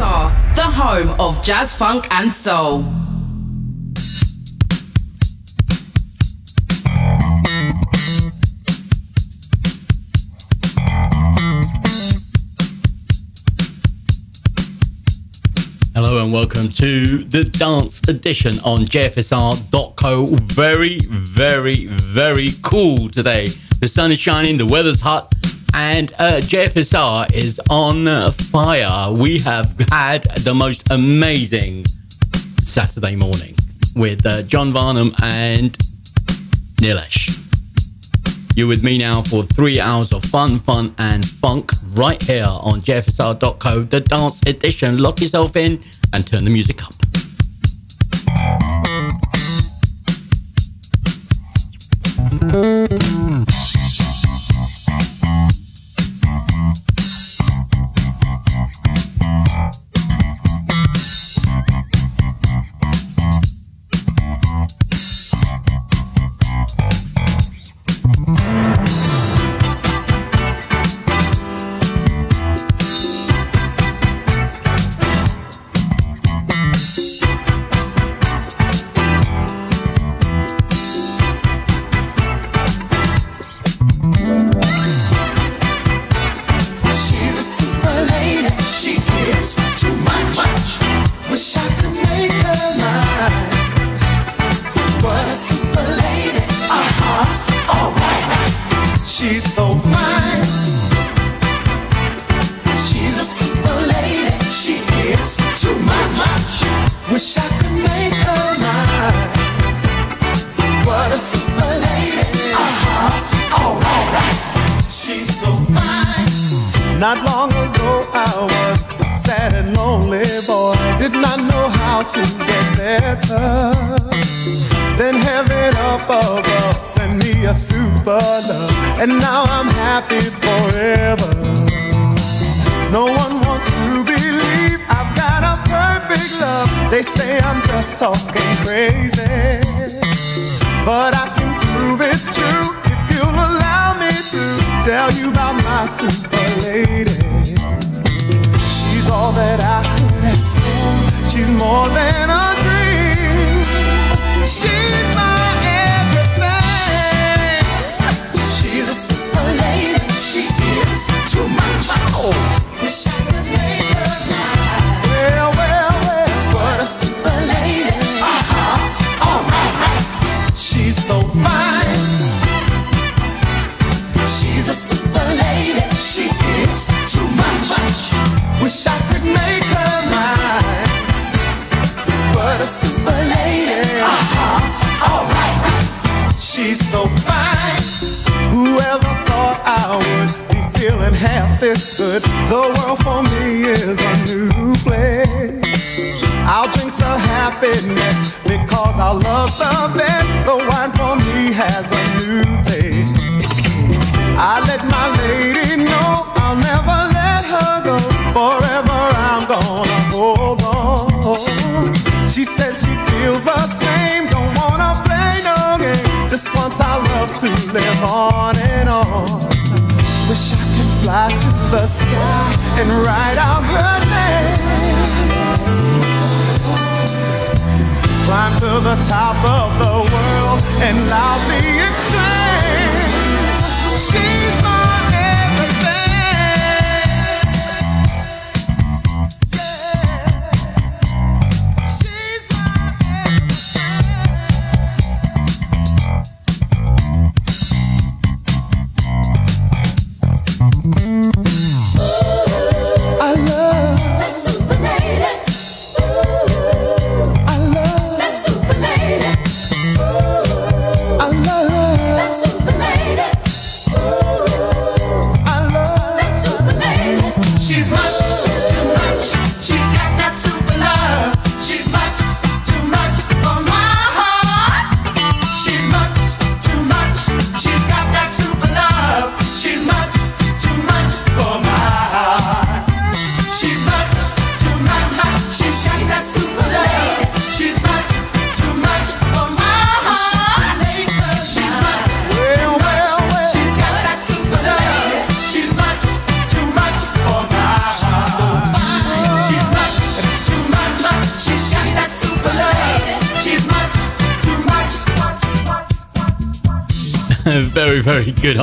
The home of jazz, funk, and soul. Hello and welcome to the dance edition on JFSR.co. Very, very, very cool today. The sun is shining, the weather's hot, and uh, JFSR is on fire. We have had the most amazing Saturday morning with uh, John Varnum and Nilesh. You're with me now for three hours of fun, fun, and funk right here on JFSR.co, the dance edition. Lock yourself in and turn the music up.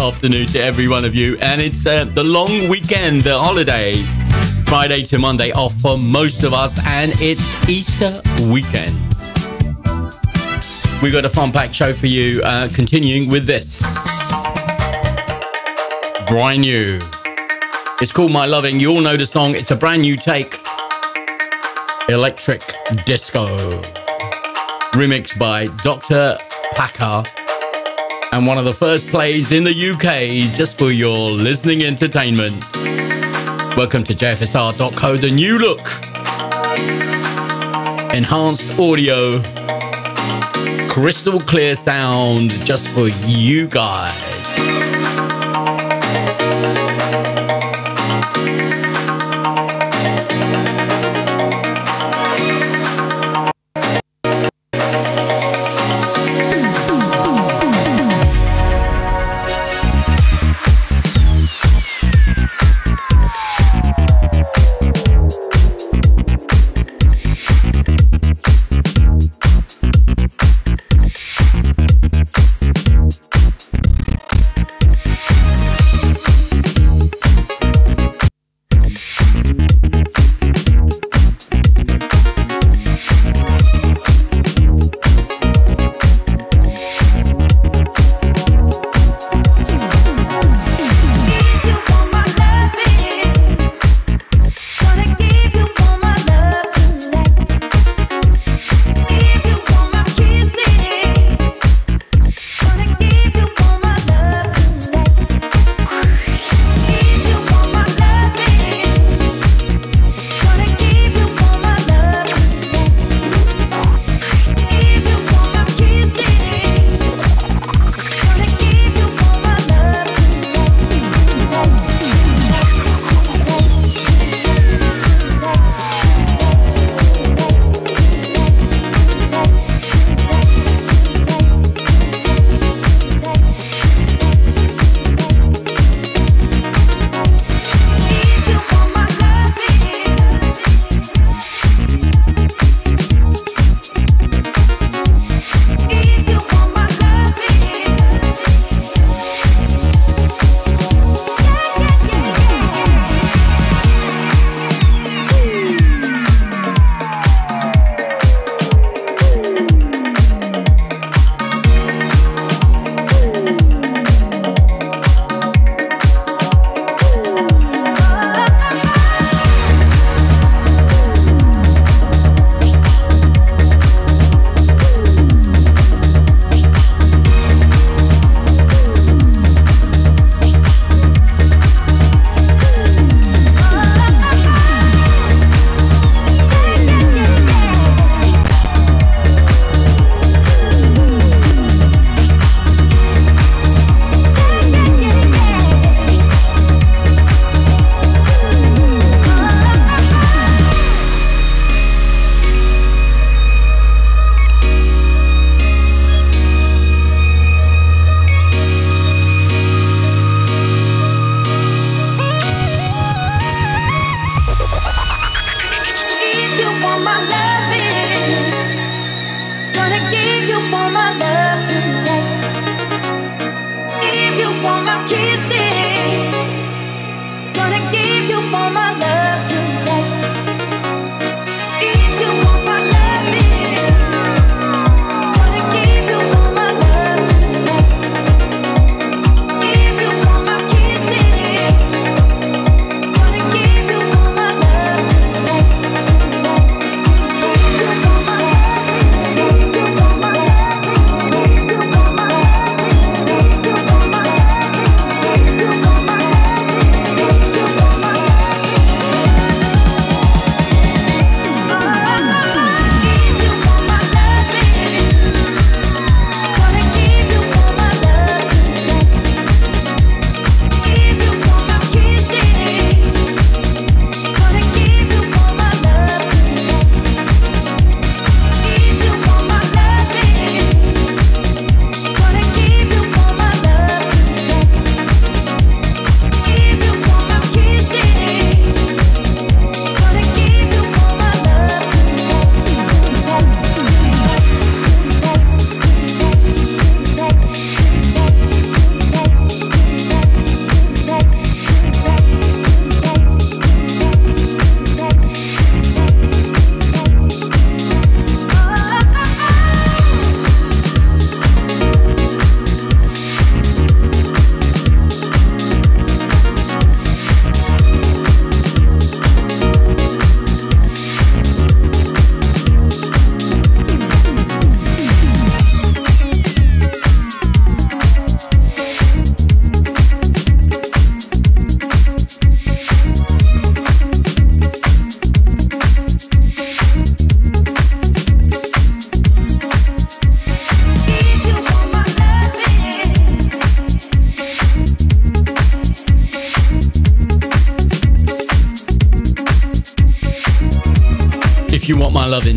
Afternoon to every one of you. And it's uh, the long weekend, the holiday, Friday to Monday off for most of us, and it's Easter weekend. We've got a fun packed show for you, uh, continuing with this. Brand new. It's called My Loving. You all know the song. It's a brand new take. Electric Disco. Remixed by Dr. Packer. And one of the first plays in the UK just for your listening entertainment. Welcome to JFSR.co, the new look. Enhanced audio. Crystal clear sound just for you guys.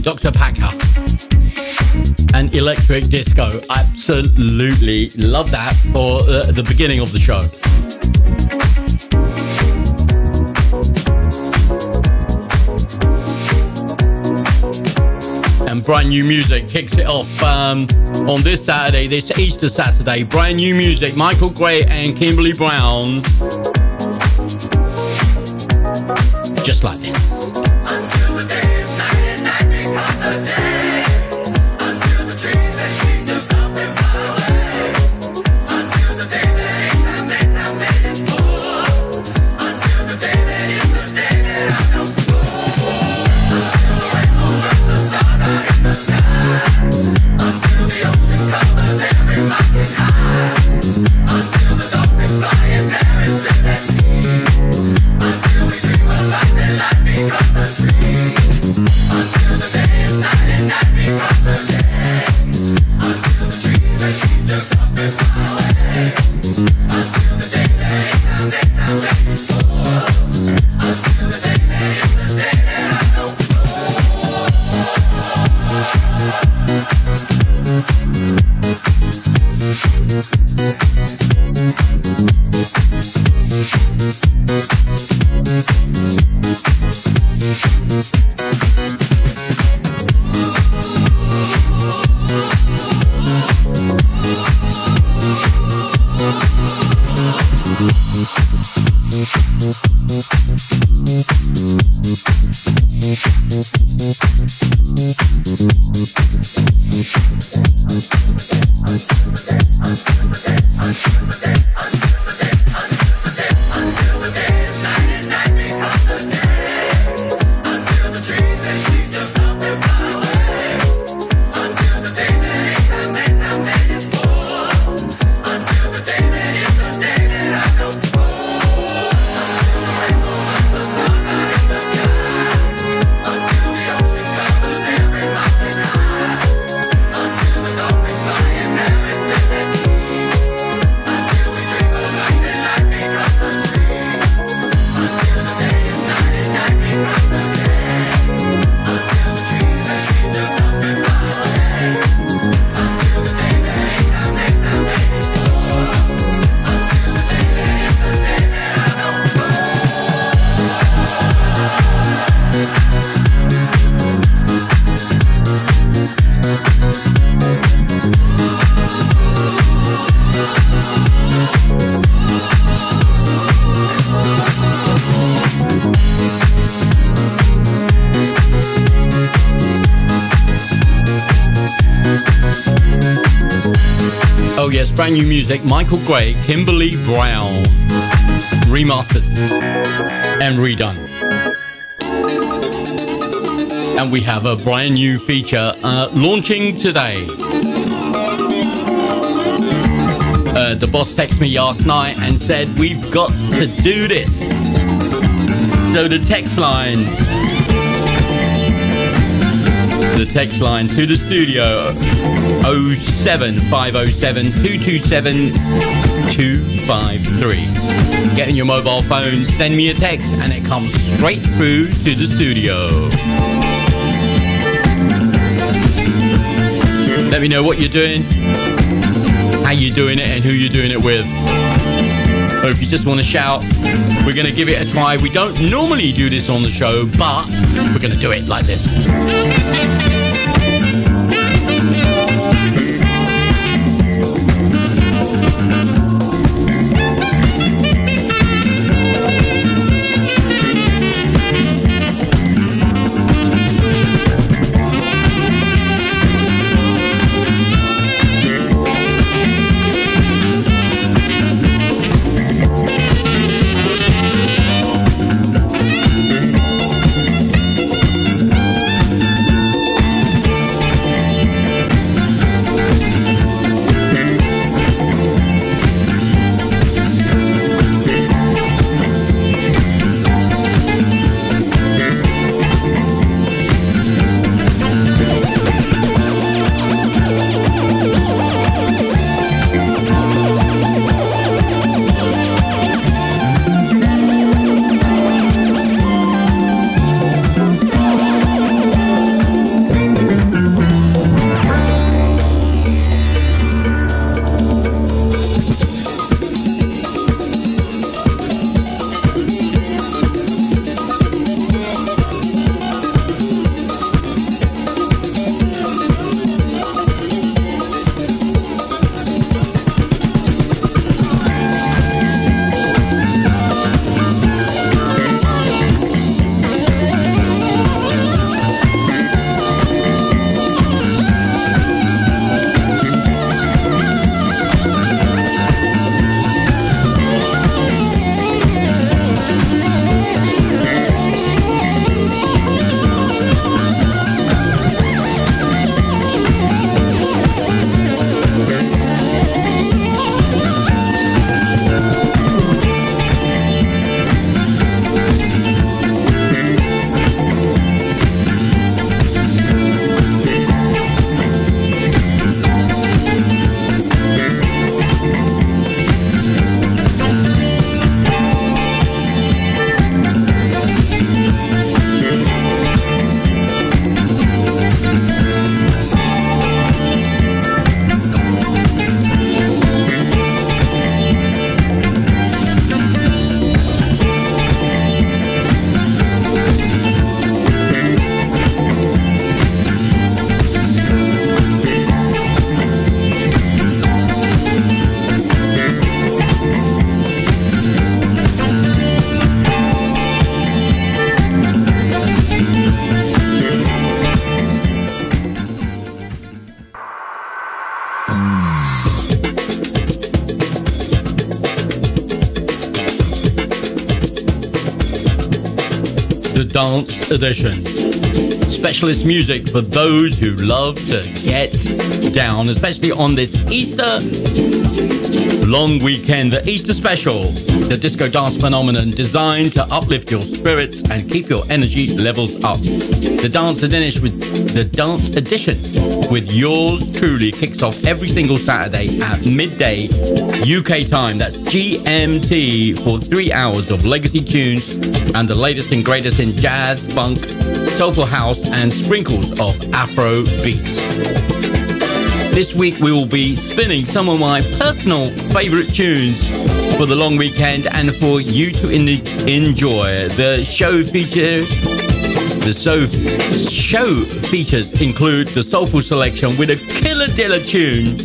Dr. Packer. And Electric Disco. Absolutely love that for uh, the beginning of the show. and brand new music kicks it off um, on this Saturday, this Easter Saturday. Brand new music, Michael Gray and Kimberly Brown. Brand new music Michael Gray, Kimberly Brown, remastered and redone. And we have a brand new feature uh, launching today. Uh, the boss texted me last night and said, We've got to do this. So the text line the text line to the studio 07507 227 253. Get in your mobile phone, send me a text, and it comes straight through to the studio. Let me know what you're doing, how you're doing it, and who you're doing it with. Or if you just want to shout, we're going to give it a try. We don't normally do this on the show, but we're going to do it like this. Dance Edition. Specialist music for those who love to get down, especially on this Easter long weekend, the Easter special, the disco dance phenomenon designed to uplift your spirits and keep your energy levels up. The dance edition with the dance edition with yours truly kicks off every single Saturday at midday UK time. That's GMT for three hours of legacy tunes and the latest and greatest in jazz, funk, soulful house, and sprinkles of Afro beats. This week we will be spinning some of my personal favorite tunes for the long weekend and for you to enjoy. The show feature the so show features include the soulful selection with a killer dilla tune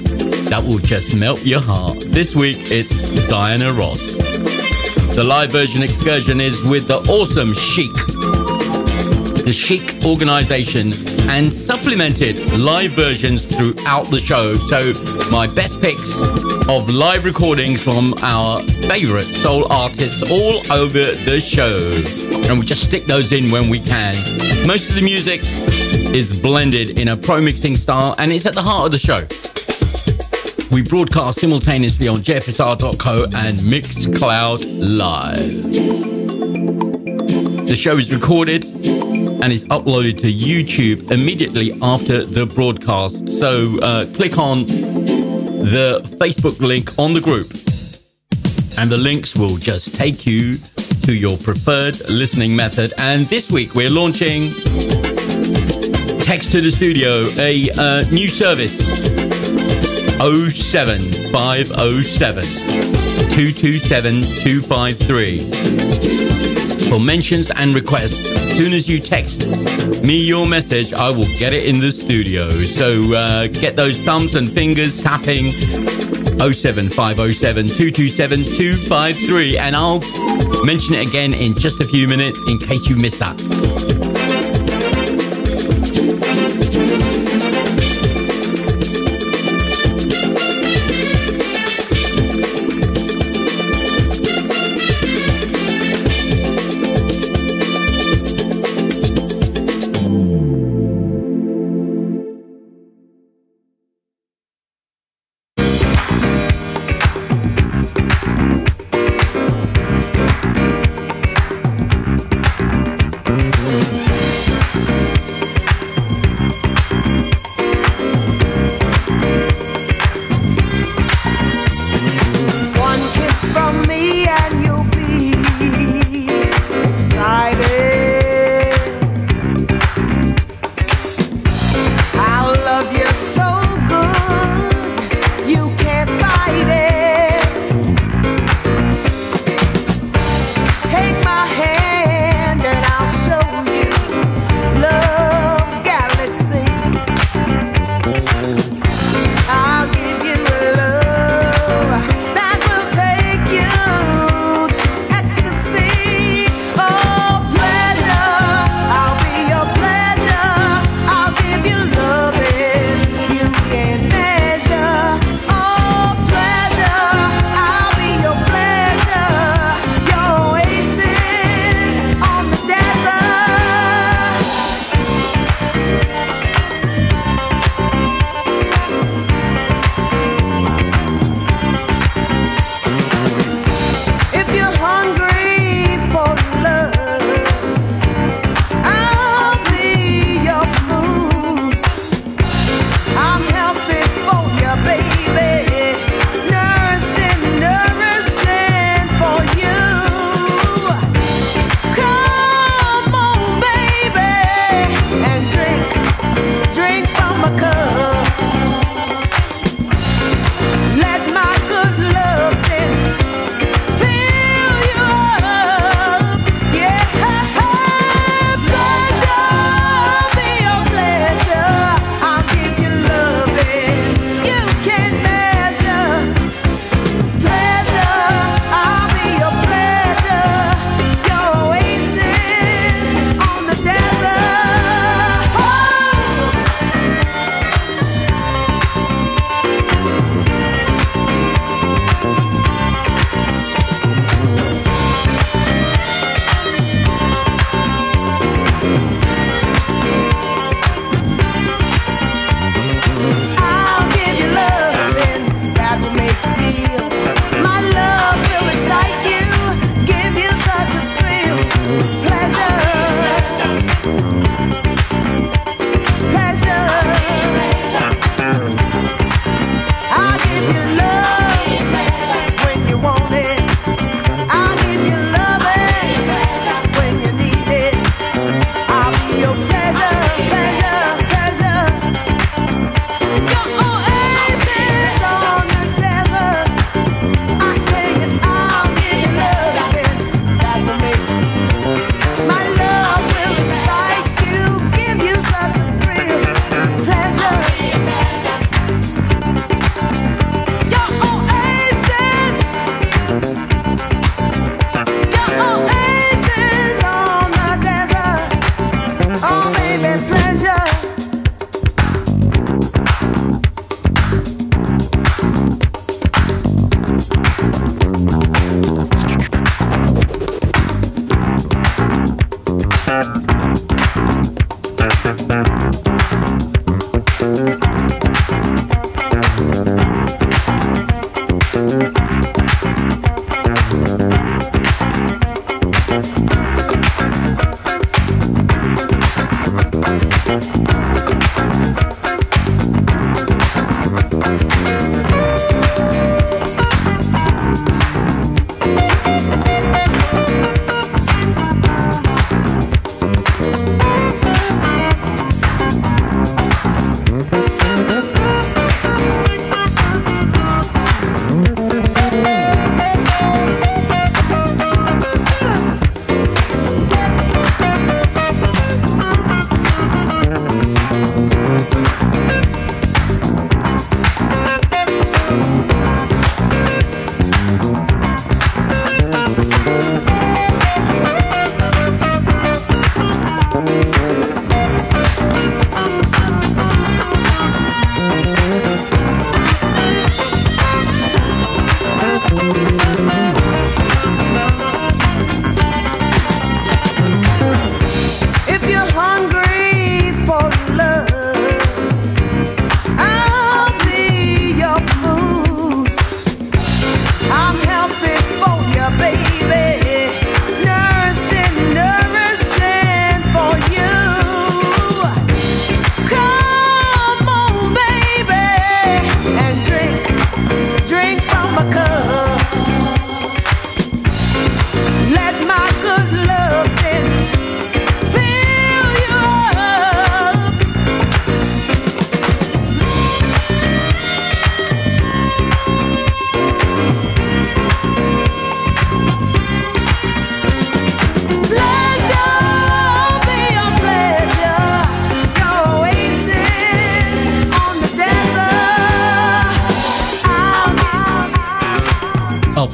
that will just melt your heart. This week it's Diana Ross. The live version excursion is with the awesome Chic the Chic organization and supplemented live versions throughout the show. So, my best picks of live recordings from our favorite soul artists all over the show. And we just stick those in when we can. Most of the music is blended in a pro mixing style and it's at the heart of the show. We broadcast simultaneously on jfsr.co and Mixcloud Live. The show is recorded and is uploaded to YouTube immediately after the broadcast. So uh, click on the Facebook link on the group, and the links will just take you to your preferred listening method. And this week we're launching Text to the Studio, a uh, new service 07507 227 253 for mentions and requests. As soon as you text me your message, I will get it in the studio. So uh, get those thumbs and fingers tapping 07507 227 253 and I'll mention it again in just a few minutes in case you missed that.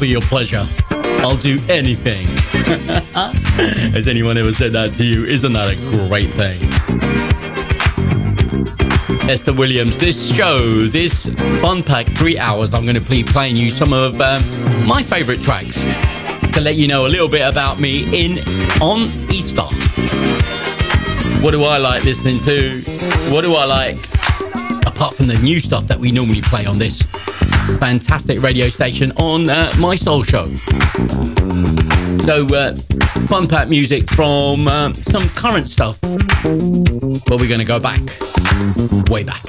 I'll your pleasure. I'll do anything. Has anyone ever said that to you? Isn't that a great thing? Esther Williams, this show, this fun pack three hours, I'm going to be playing you some of um, my favorite tracks to let you know a little bit about me in on Easter. What do I like listening to? What do I like apart from the new stuff that we normally play on this fantastic radio station on uh, my soul show? So, uh, fun pack music from um, some current stuff, but we're going to go back, way back.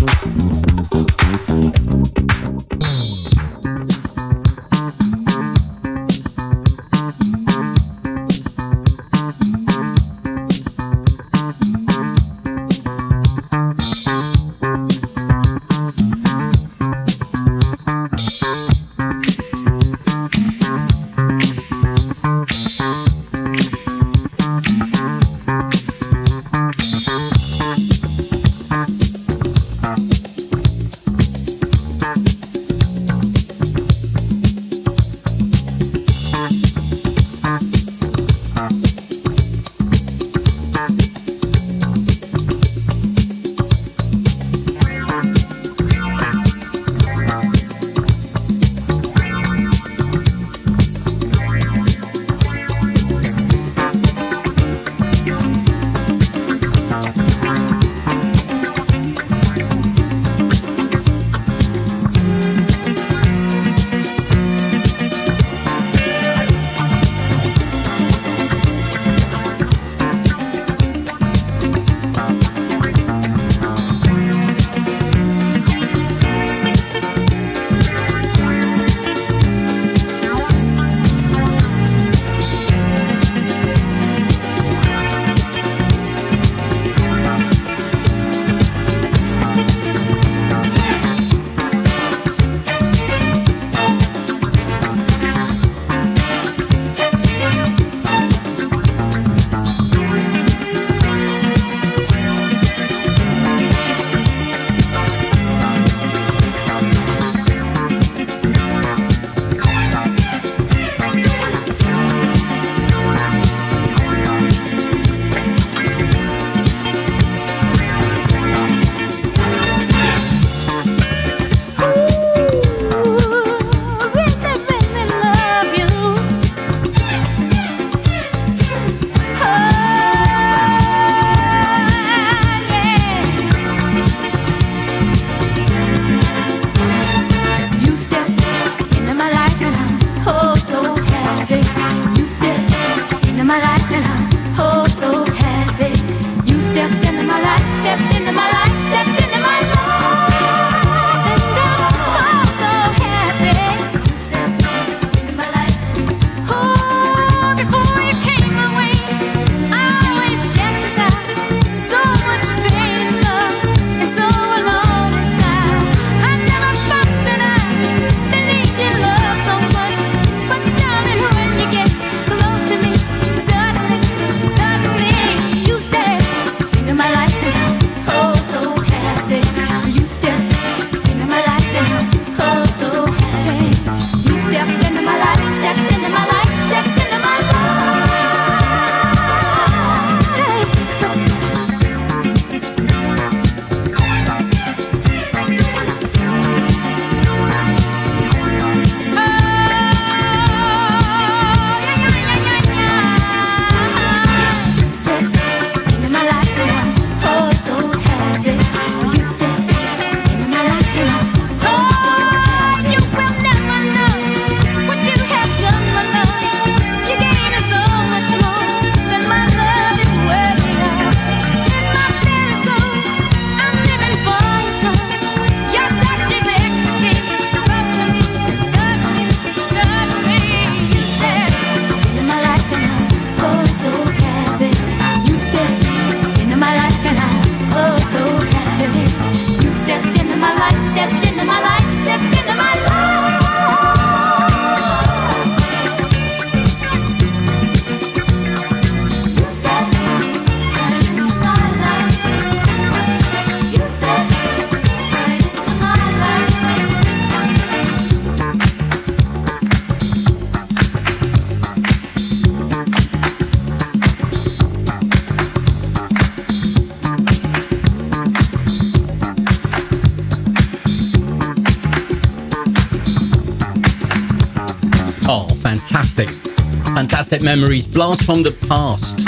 Memories, blast from the past.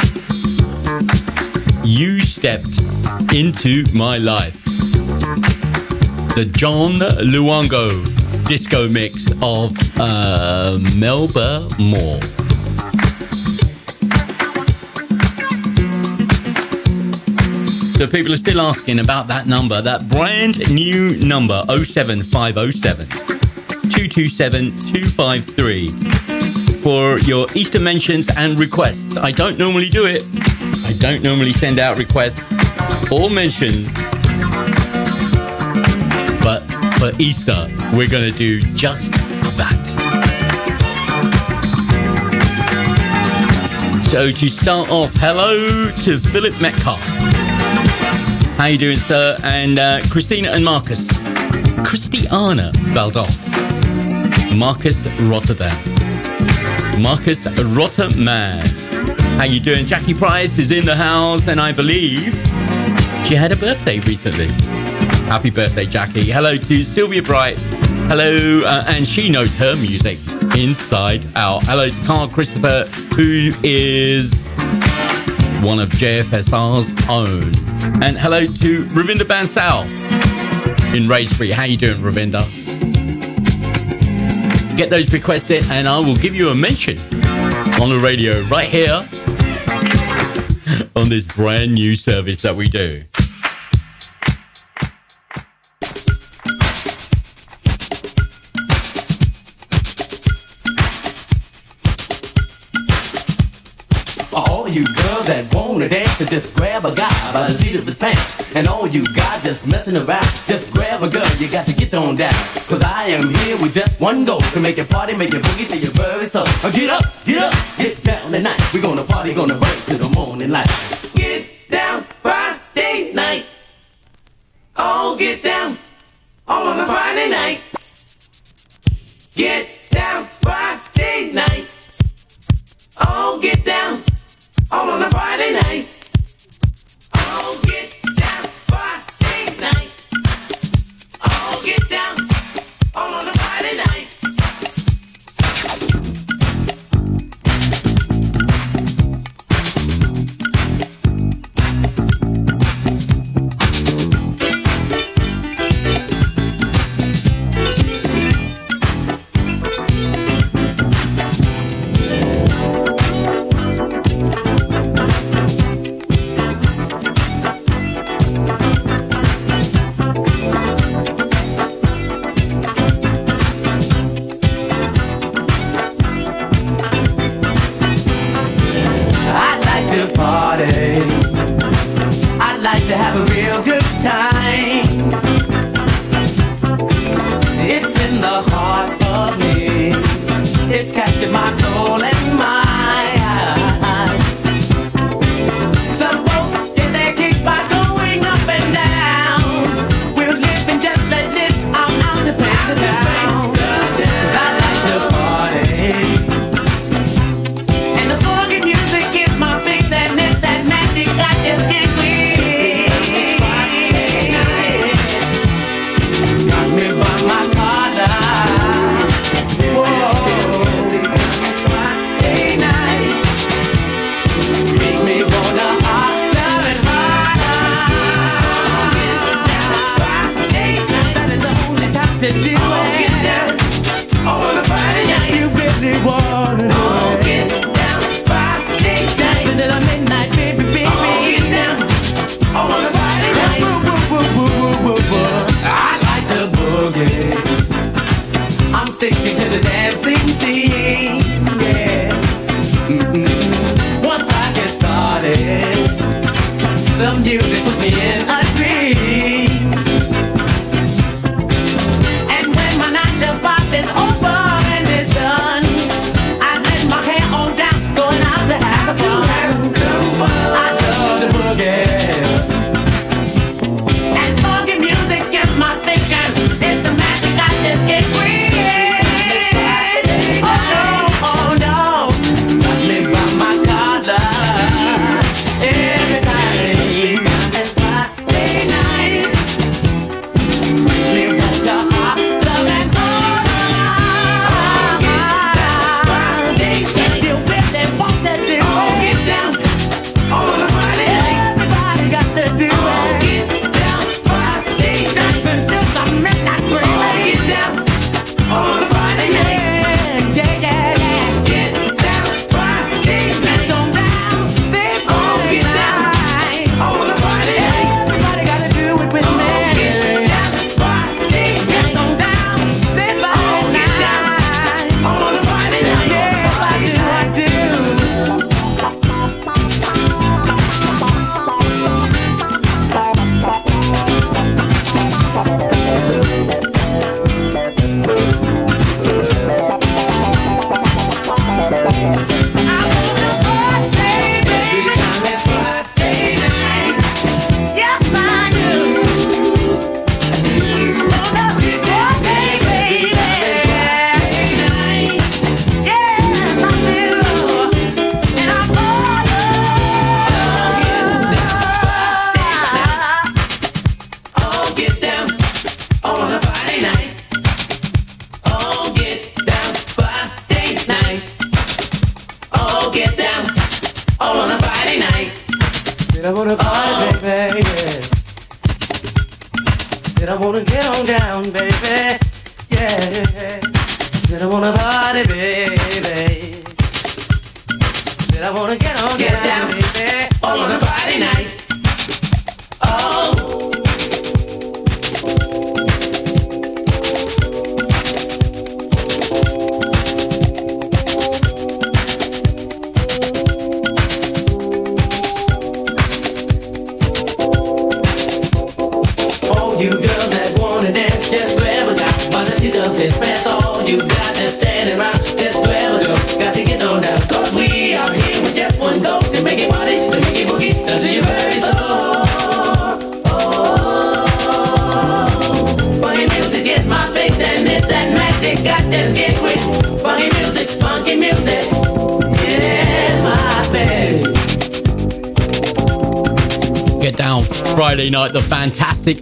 You stepped into my life. The John Luongo disco mix of uh, Melba Moore. So people are still asking about that number, that brand new number 07507 227 253 for your Easter mentions and requests. I don't normally do it. I don't normally send out requests or mentions. But for Easter, we're going to do just that. So to start off, hello to Philip Metcalf. How you doing, sir? And uh, Christina and Marcus. Christiana Baldoff. Marcus Rotterdam. Marcus Rotterdam. How you doing? Jackie Price is in the house, and I believe she had a birthday recently. Happy birthday, Jackie. Hello to Sylvia Bright. Hello, uh, and she knows her music inside out. Hello to Carl Christopher, who is one of JFSR's own. And hello to Ravinda Bansal in Race Free. How you doing, Ravinda? Get those requests in and I will give you a mention on the radio right here on this brand new service that we do. Just grab a guy by the seat of his pants. And all you guys just messing around, just grab a girl, you got to get on down. Cause I am here with just one goal to make your party, make your boogie till your very soul. Now get up, get up, get down tonight. we gonna party, gonna break to the morning light.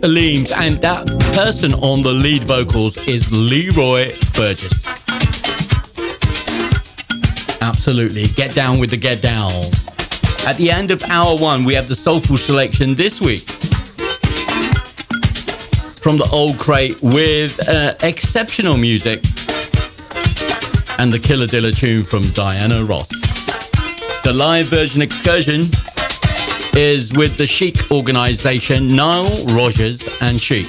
Aleems, and that person on the lead vocals is Leroy Burgess. Absolutely, get down with the get down. At the end of hour one, we have the soulful selection this week from the old crate with uh, exceptional music and the Killer Dilla tune from Diana Ross. The live version excursion is with the Chic organization, Nile Rodgers and Chic.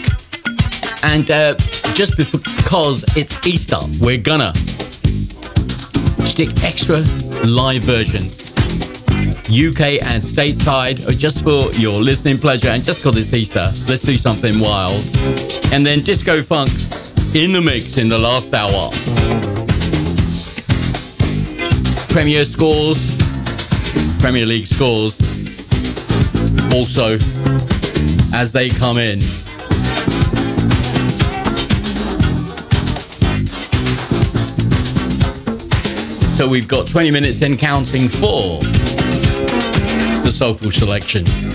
And uh, just because it's Easter, we're gonna stick extra live versions. UK and stateside, just for your listening pleasure, and just because it's Easter, let's do something wild. And then disco funk in the mix in the last hour. Premier scores, Premier League scores, also as they come in. So we've got 20 minutes in counting for the Soulful Selection.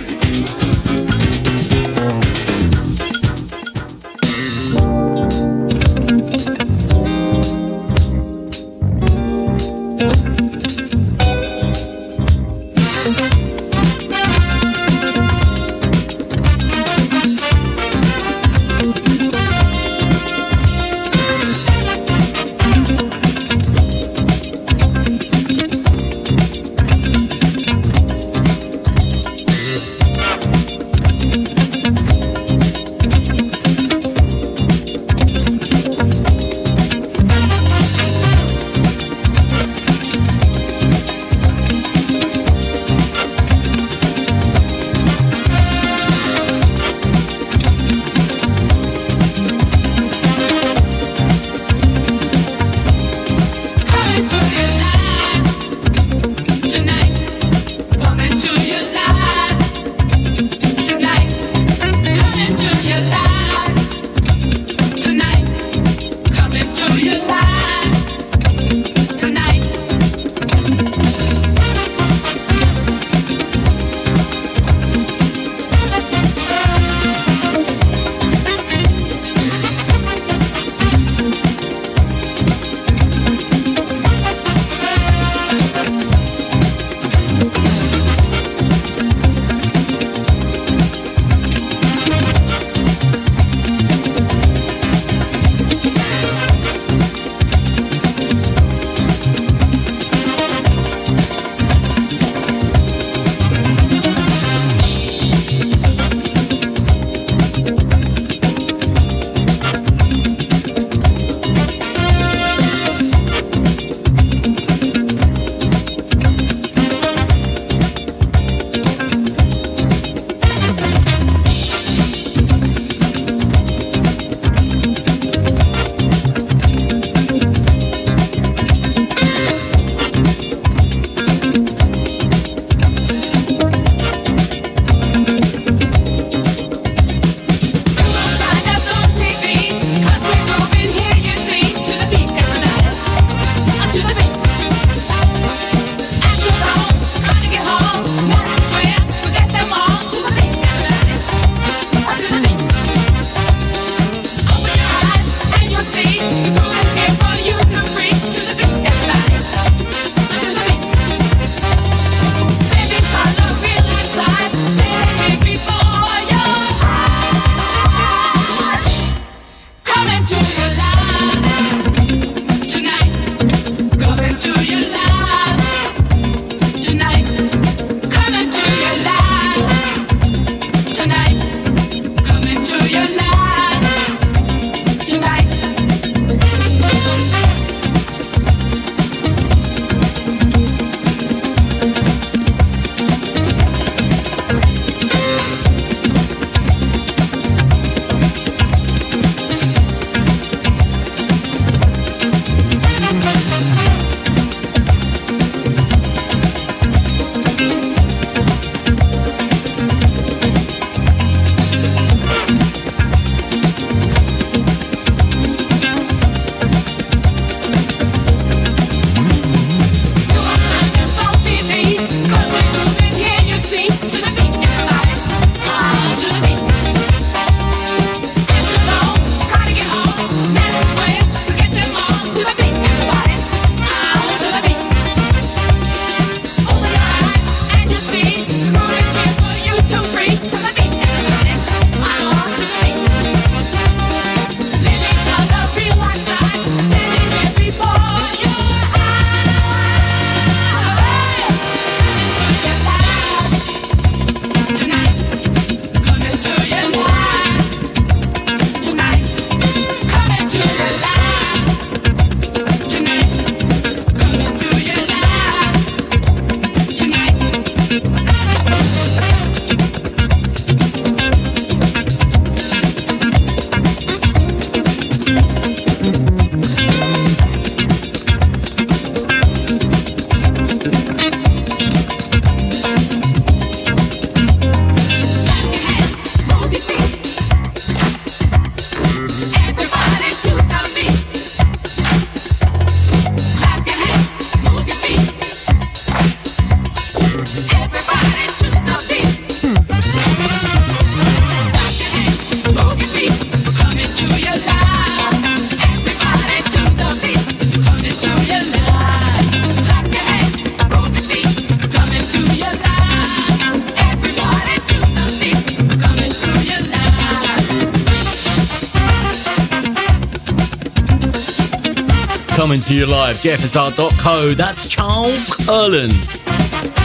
To you live, jfsr.co. That's Charles Earland.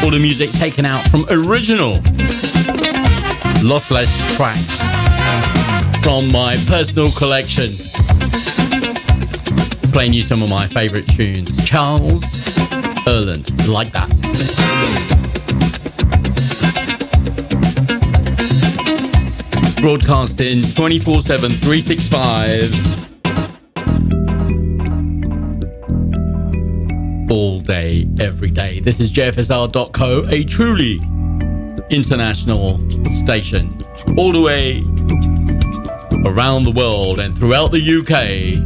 All the music taken out from original Lossless tracks from my personal collection. Playing you some of my favorite tunes. Charles Earland, like that. broadcasting 24 7, 365. This is JFSR.co, a truly international station, all the way around the world and throughout the UK,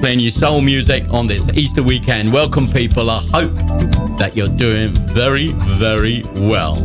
playing you soul music on this Easter weekend. Welcome, people. I hope that you're doing very, very well.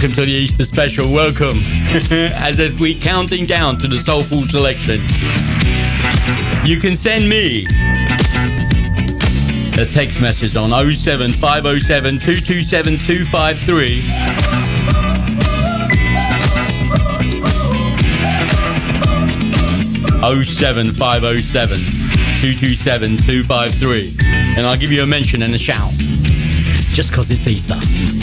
Welcome to the Easter special. Welcome. As if we counting down to the soulful selection. You can send me a text message on 07507 227 253. Oh seven five oh seven two two seven two five three, and I'll give you a mention and a shout, just because it's Easter.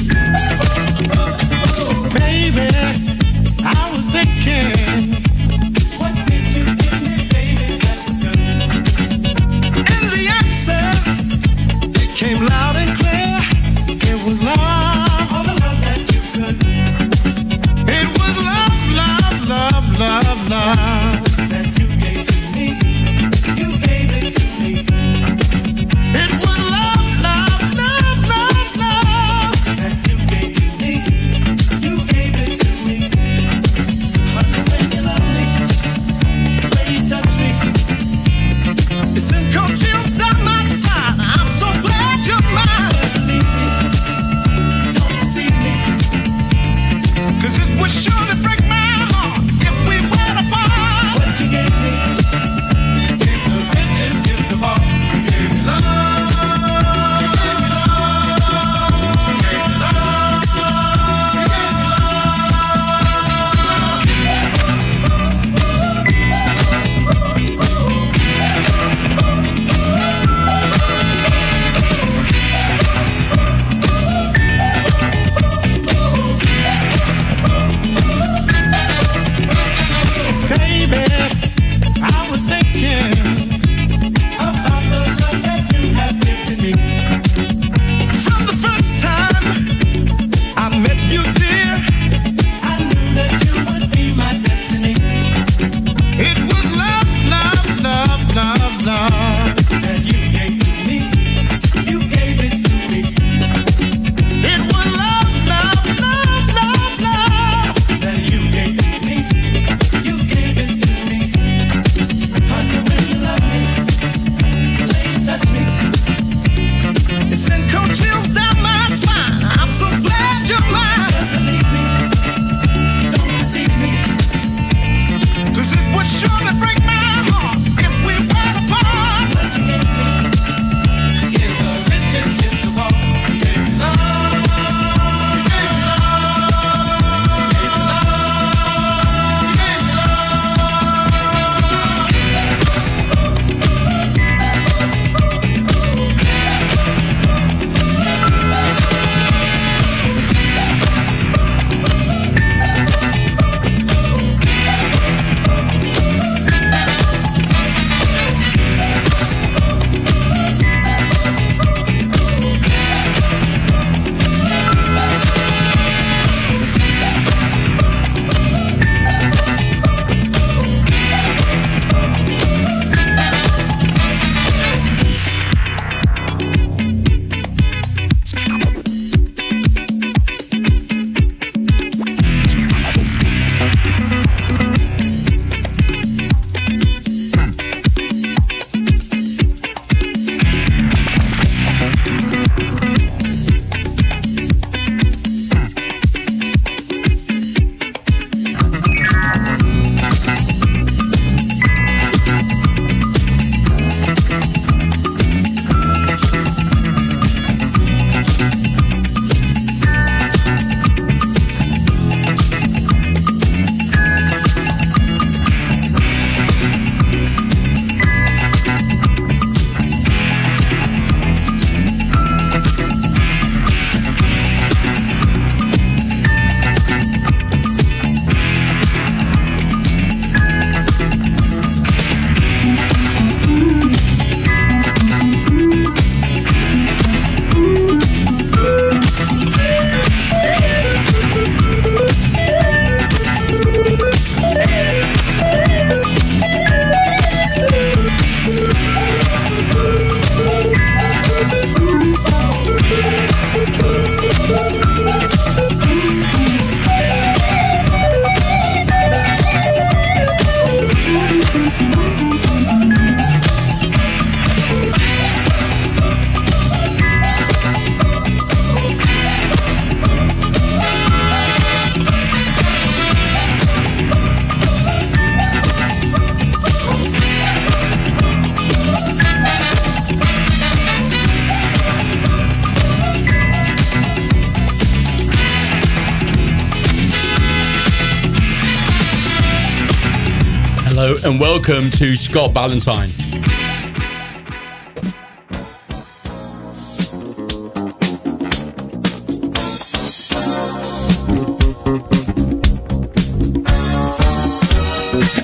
Welcome to Scott Ballantyne.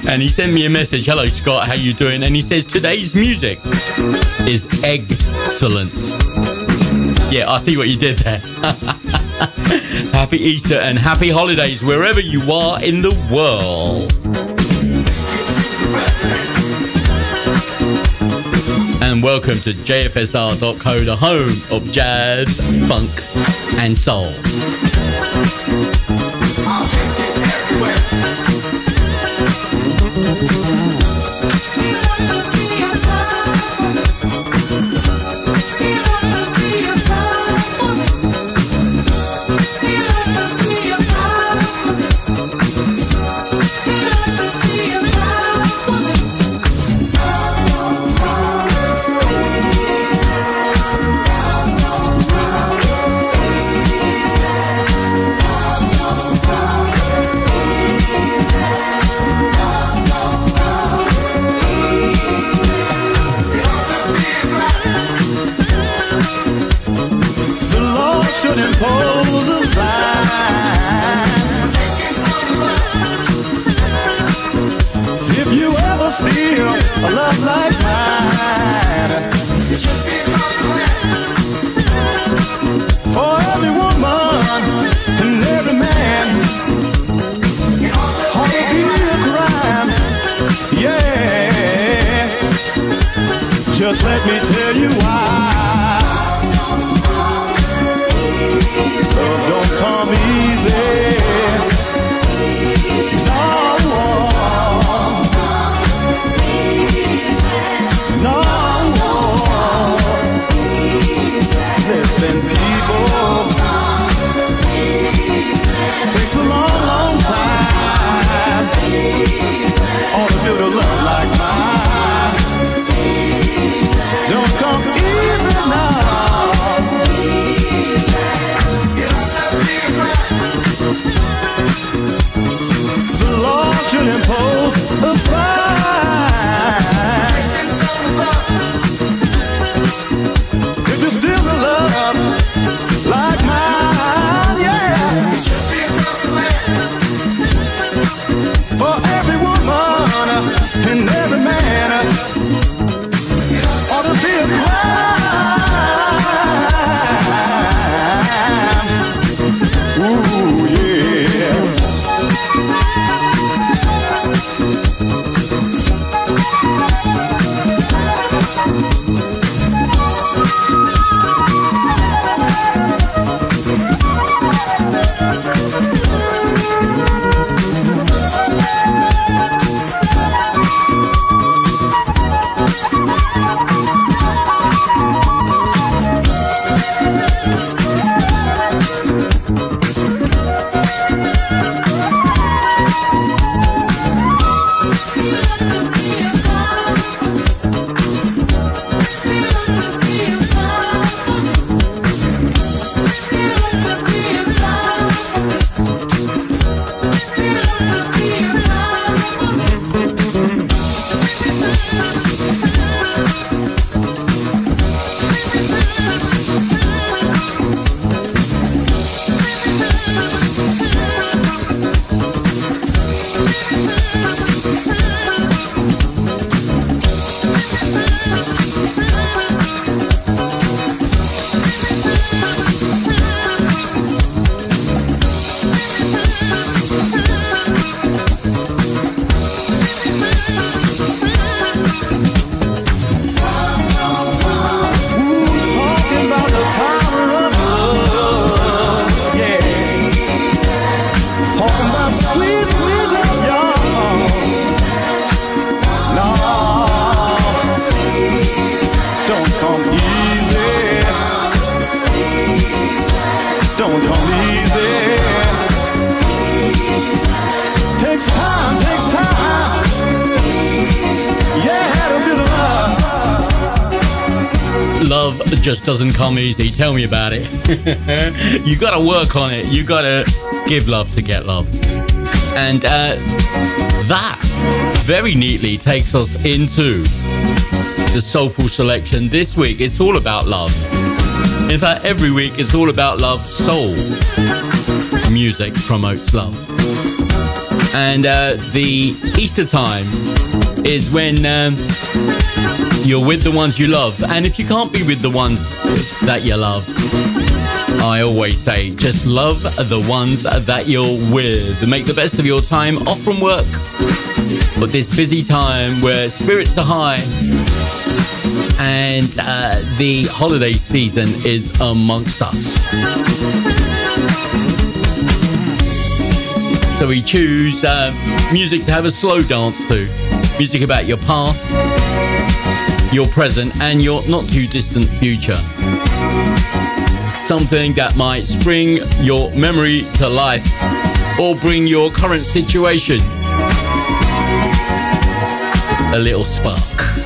and he sent me a message. Hello, Scott. How you doing? And he says today's music is excellent. Yeah, I see what you did there. happy Easter and happy holidays wherever you are in the world. Welcome to JFSR.co, the home of jazz, funk, and soul. Come easy. Tell me about it. you got to work on it. You got to give love to get love. And uh, that very neatly takes us into the soulful selection. This week, it's all about love. In fact, every week, it's all about love. Soul music promotes love. And uh, the Easter time is when um, you're with the ones you love. And if you can't be with the ones that you love, I always say just love the ones that you're with. Make the best of your time off from work. But this busy time where spirits are high and uh, the holiday season is amongst us. So we choose uh, music to have a slow dance to. Music about your past, your present, and your not too distant future. Something that might spring your memory to life or bring your current situation a little spark.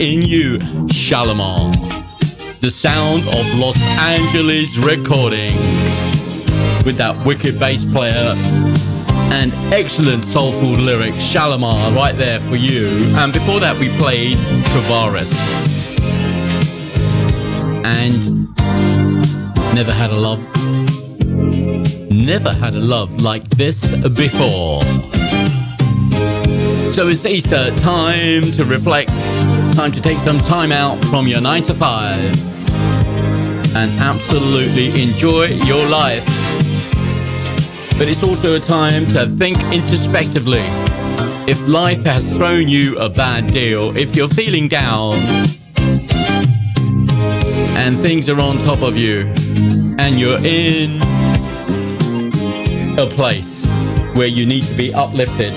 in you, Shalimar. The sound of Los Angeles recordings with that wicked bass player and excellent soulful lyrics, Shalimar, right there for you. And before that, we played Tavares and never had a love, never had a love like this before. So it's Easter time to reflect Time to take some time out from your 9 to 5 and absolutely enjoy your life. But it's also a time to think introspectively. If life has thrown you a bad deal, if you're feeling down and things are on top of you and you're in a place where you need to be uplifted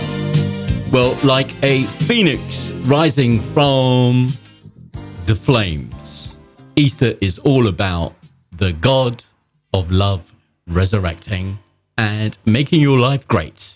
well, like a phoenix rising from the flames, Easter is all about the God of love resurrecting and making your life great.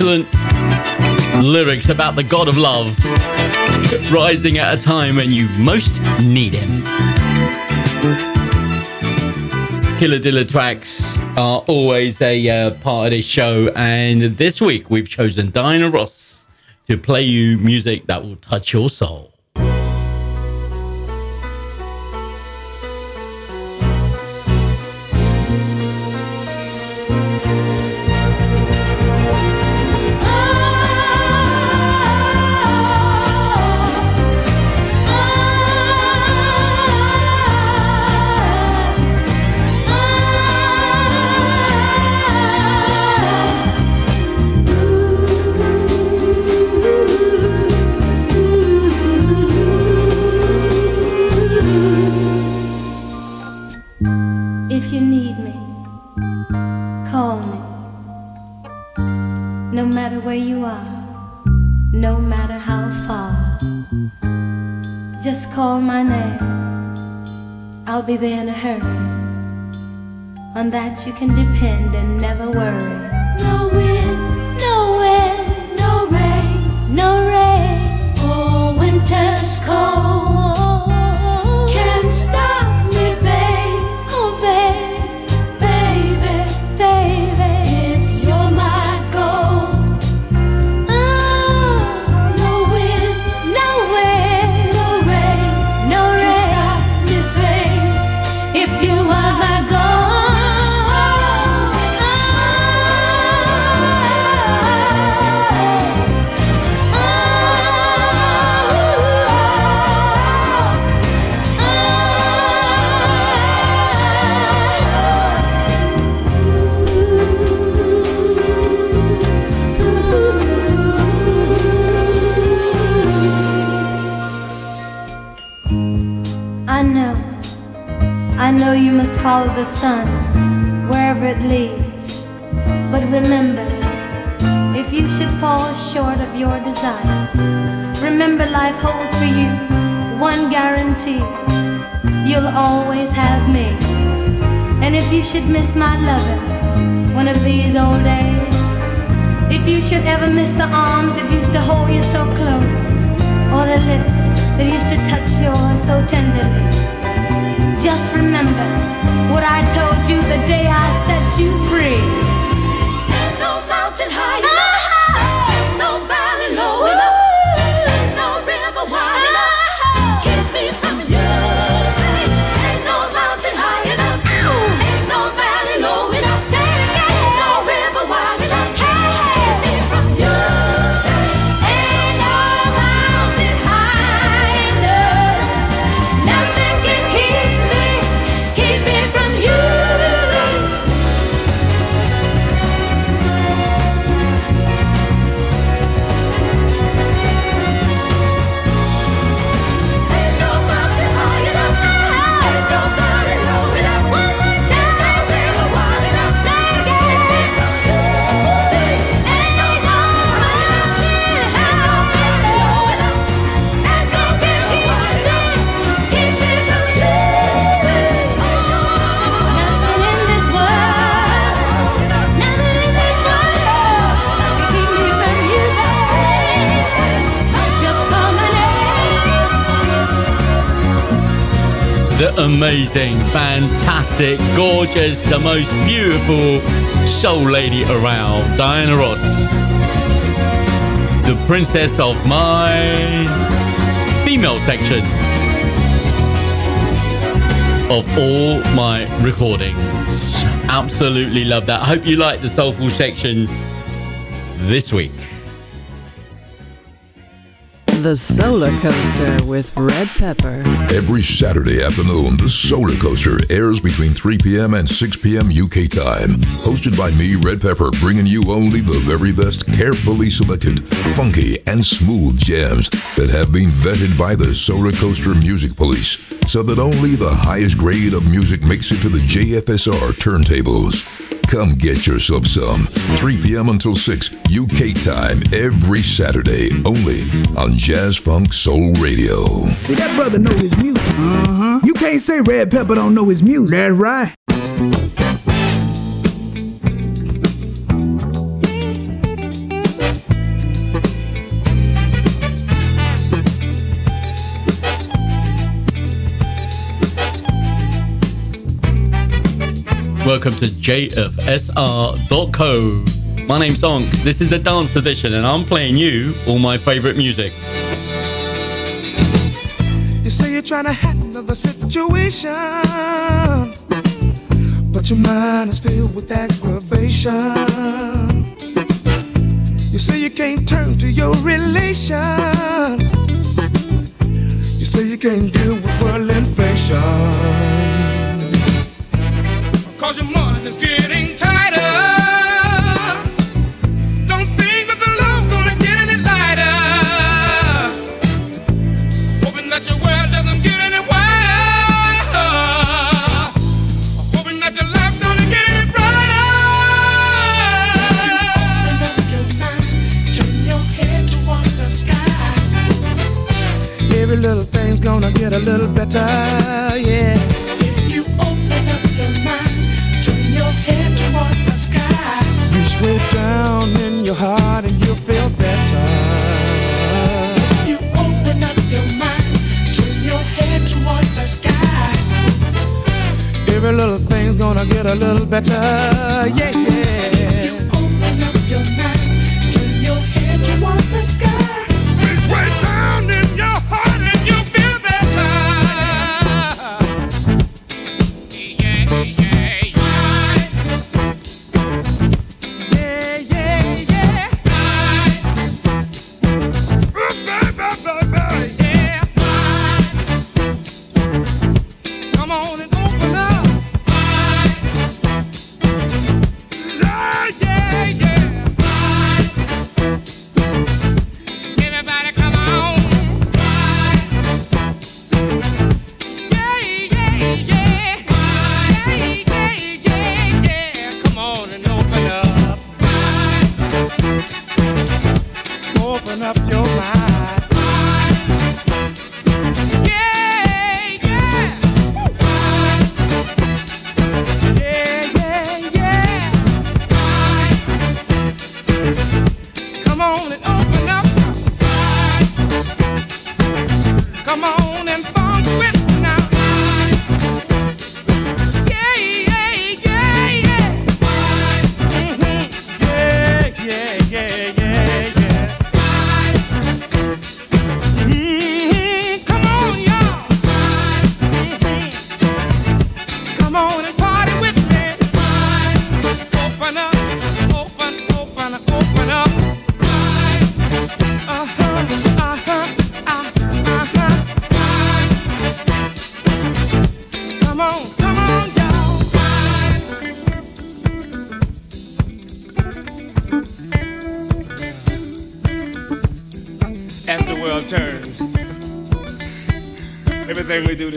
Excellent lyrics about the God of Love rising at a time when you most need him. Killer Dilla tracks are always a uh, part of this show, and this week we've chosen Diana Ross to play you music that will touch your soul. Amazing, fantastic, gorgeous, the most beautiful soul lady around, Diana Ross. The princess of my female section of all my recordings. Absolutely love that. I hope you like the soulful section this week. The Solar Coaster with Red Pepper. Every Saturday afternoon, The Solar Coaster airs between 3 p.m. and 6 p.m. UK time. Hosted by me, Red Pepper, bringing you only the very best, carefully selected, funky, and smooth jams that have been vetted by the Solar Coaster Music Police so that only the highest grade of music makes it to the JFSR turntables. Come get yourself some. 3 p.m. until 6 UK time every Saturday only on Jazz Funk Soul Radio. See, that brother know his music. Uh-huh. You can't say Red Pepper don't know his music. That's right. Welcome to jfsr.co my name's Onx, this is the dance edition, and I'm playing you all my favourite music. You say you're trying to handle the situation, but your mind is filled with aggravation. You say you can't turn to your relations, you say you can't deal with world inflation. Cause your mind is getting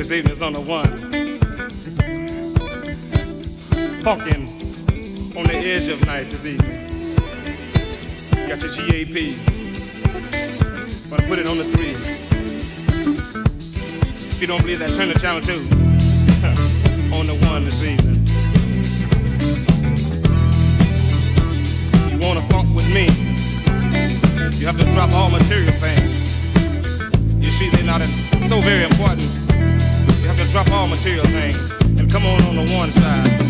This evening is on the one. Funkin' on the edge of night this evening. Got your GAP. Wanna put it on the three. If you don't believe that, turn to channel two. on the one this evening. You wanna funk with me? You have to drop all material. material things and come on on the one side.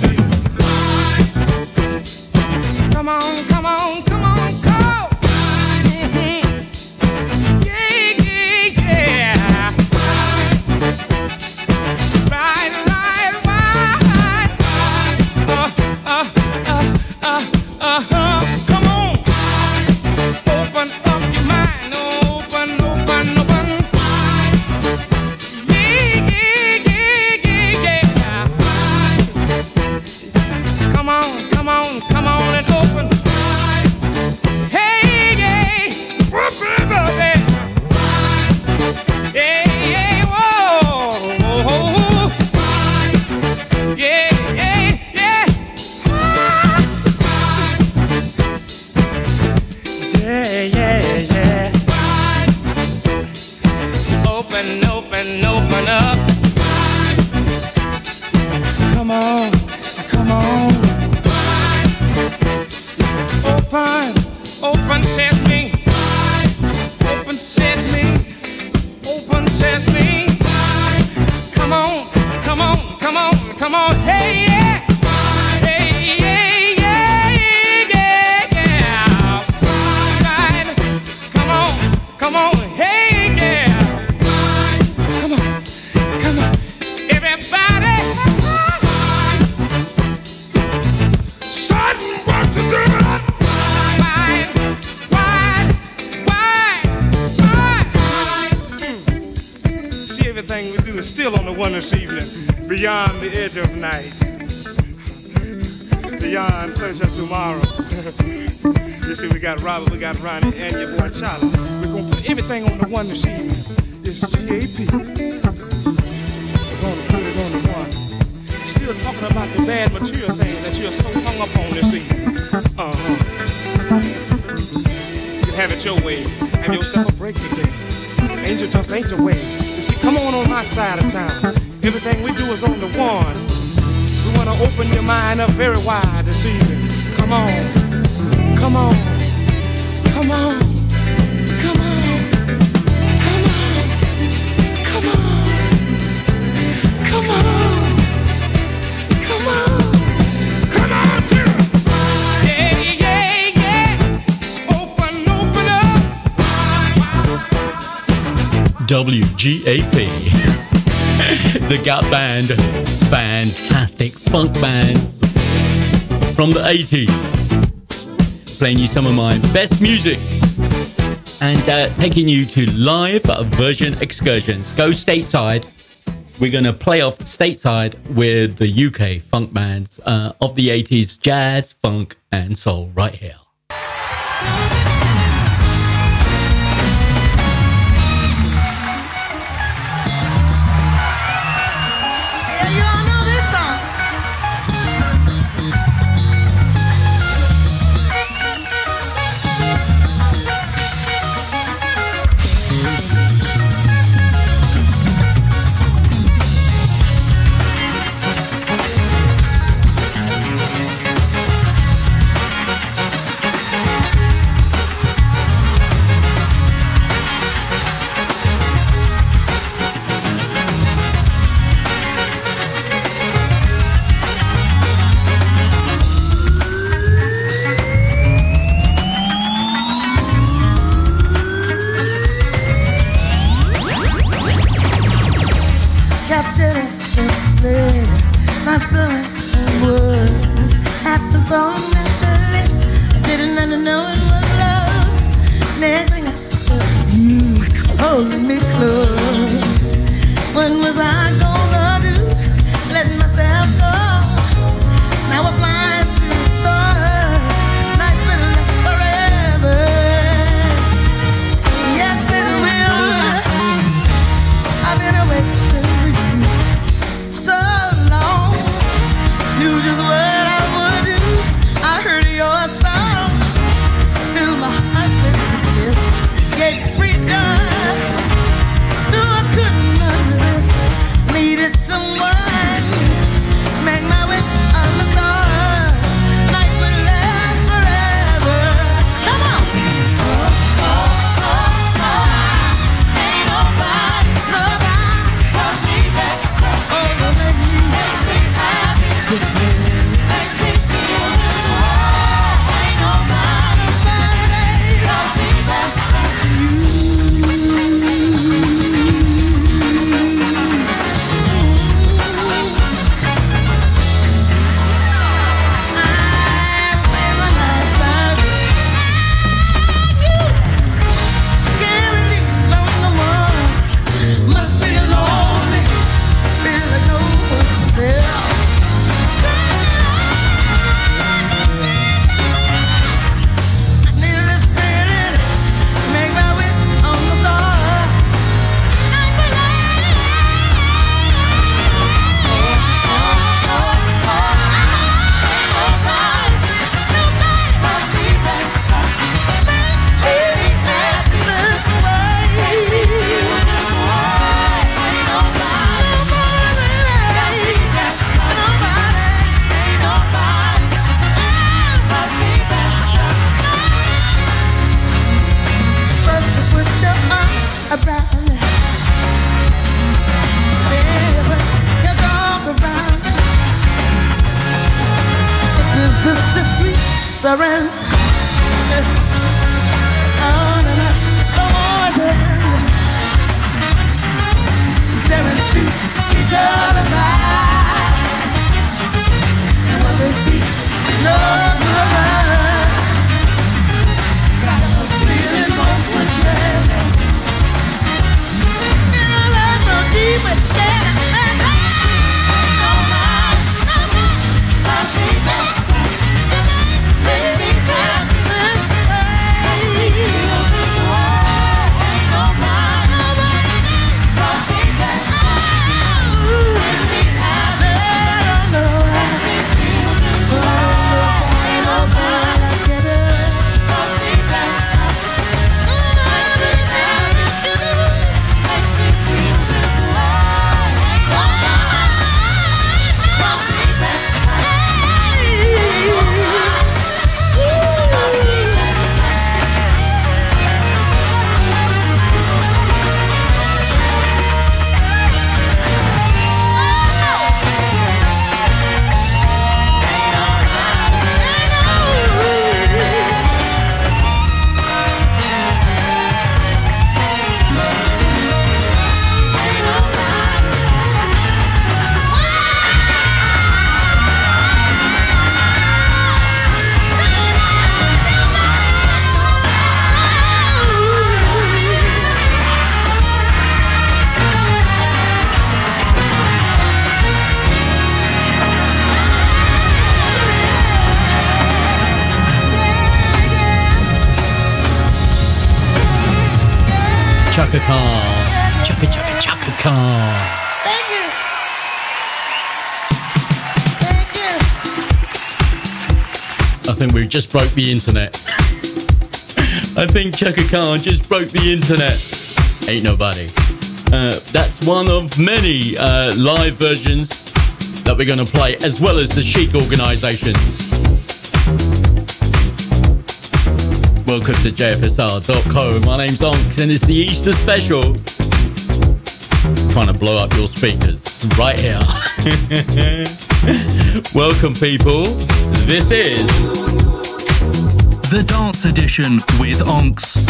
Got Robert, we got Ronnie, and your boy Charlie. We're gonna put everything on the one this evening. It's GAP. We're gonna put it on the one. Still talking about the bad material things that you're so hung up on this evening. Uh-huh. You can have it your way. Have yourself a break today. Angel dust ain't your way. You see, come on on my side of town. Everything we do is on the one. We want to open your mind up very wide this evening. Come on. Come on. WGAP. the Gap Band. Fantastic funk band. From the 80s. Playing you some of my best music and uh, taking you to live version excursions. Go stateside. We're going to play off stateside with the UK funk bands uh, of the 80s jazz, funk, and soul right here. broke the internet. I think Chaka Khan just broke the internet. Ain't nobody. Uh, that's one of many uh, live versions that we're going to play, as well as the Chic organisation. Welcome to JFSR.co. My name's Onx, and it's the Easter special. Trying to blow up your speakers right here. Welcome, people. This is the dance edition with Onx.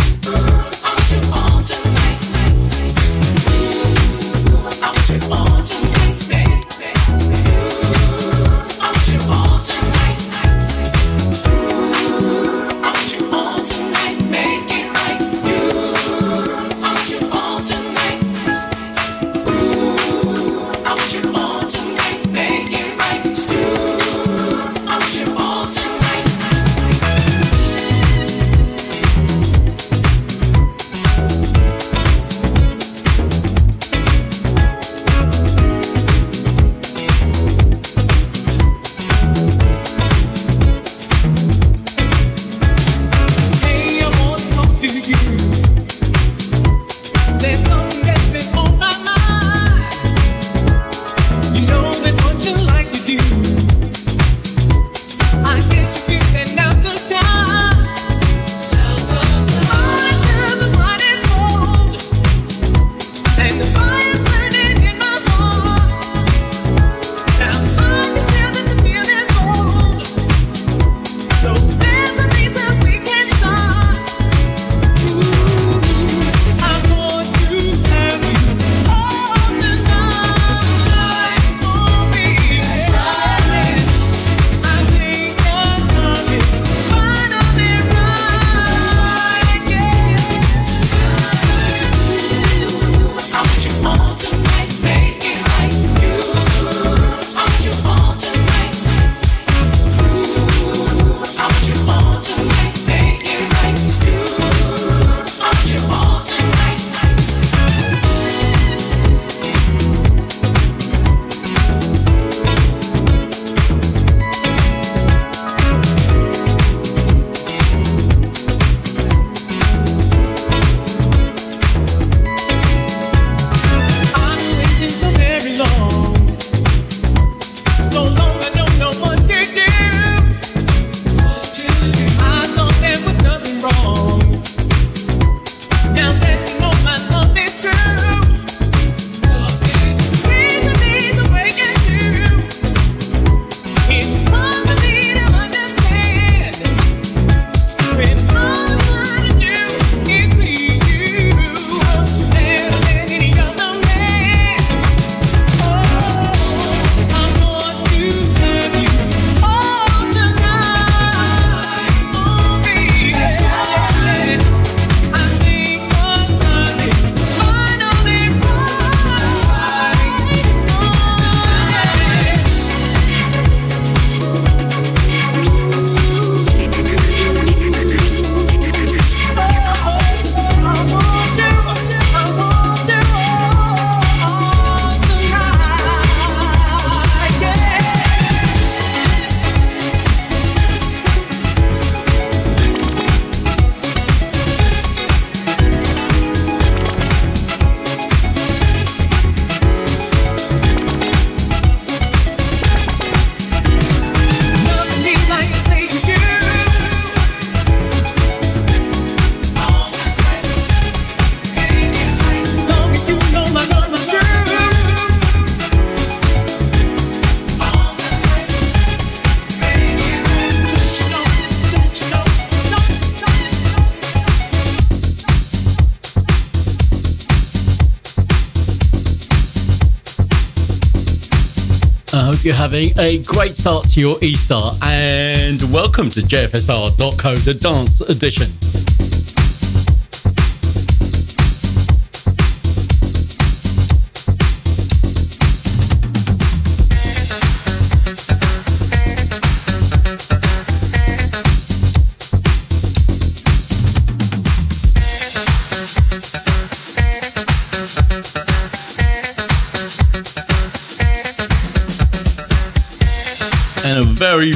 having a great start to your Easter and welcome to JFSR.co, the dance edition.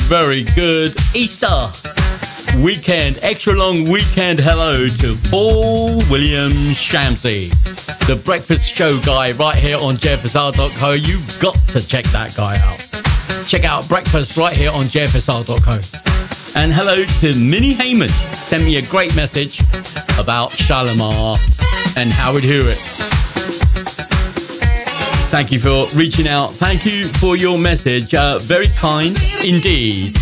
Very, good Easter weekend, extra long weekend hello to Paul William Shamsey, the breakfast show guy right here on jfsr.co. You've got to check that guy out. Check out breakfast right here on jfsr.co. And hello to Minnie Heyman, sent me a great message about Shalimar and Howard Hewitt. Thank you for reaching out. Thank you for your message. Uh, very kind indeed.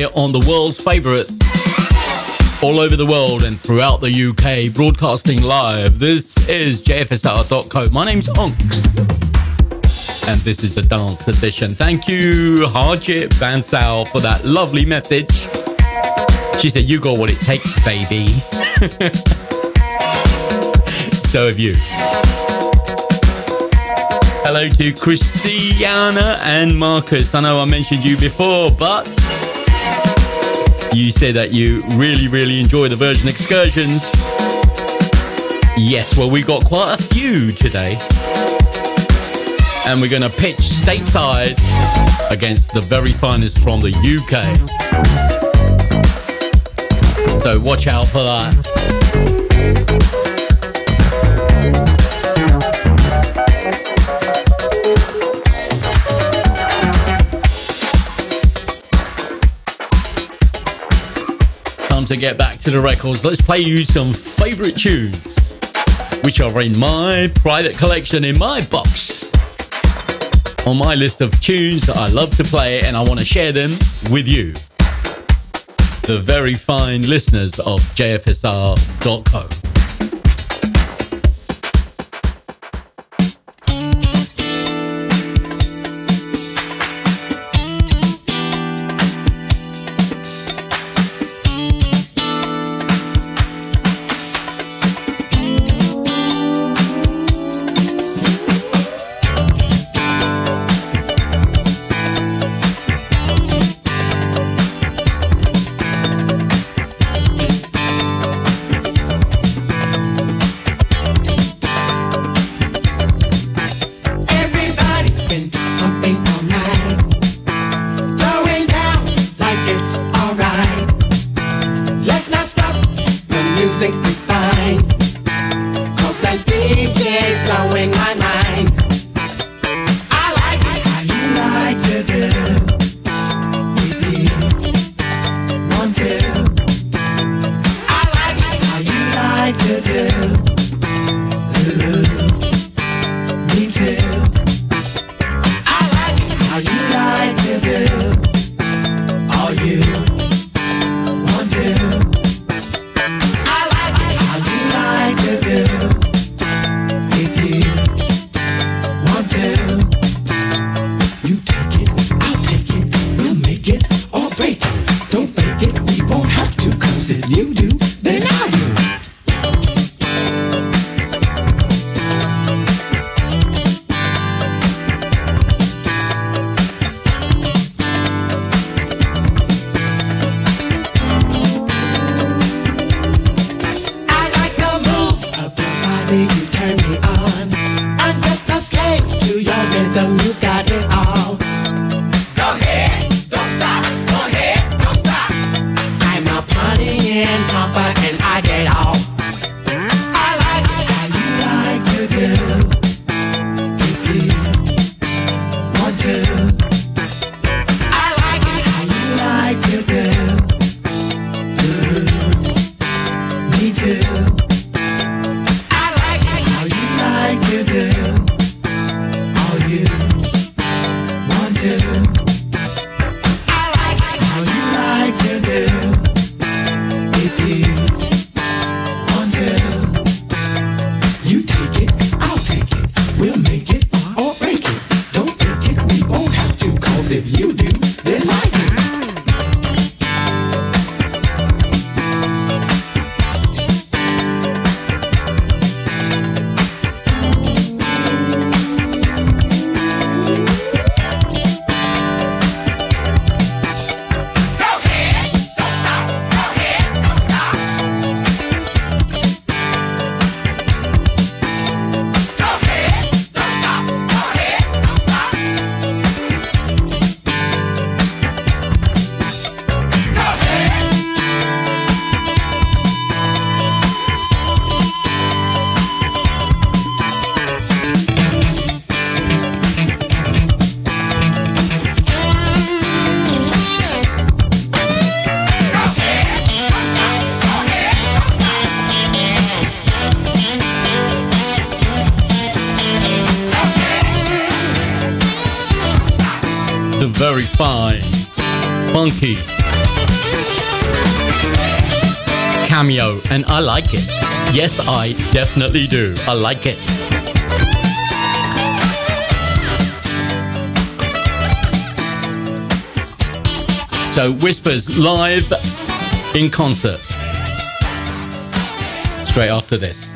Here on the world's favourite, all over the world and throughout the UK, broadcasting live. This is JFSR.co. My name's Onx. And this is the dance edition. Thank you, Harjit Bansal, for that lovely message. She said, You got what it takes, baby. so have you. Hello to Christiana and Marcus. I know I mentioned you before, but you say that you really, really enjoy the version excursions. Yes, well, we got quite a few today. And we're going to pitch stateside against the very finest from the UK. So watch out for that. To get back to the records. Let's play you some favorite tunes, which are in my private collection in my box. On my list of tunes that I love to play and I want to share them with you, the very fine listeners of JFSR.co. like it. Yes, I definitely do. I like it. So, Whispers live in concert. Straight after this.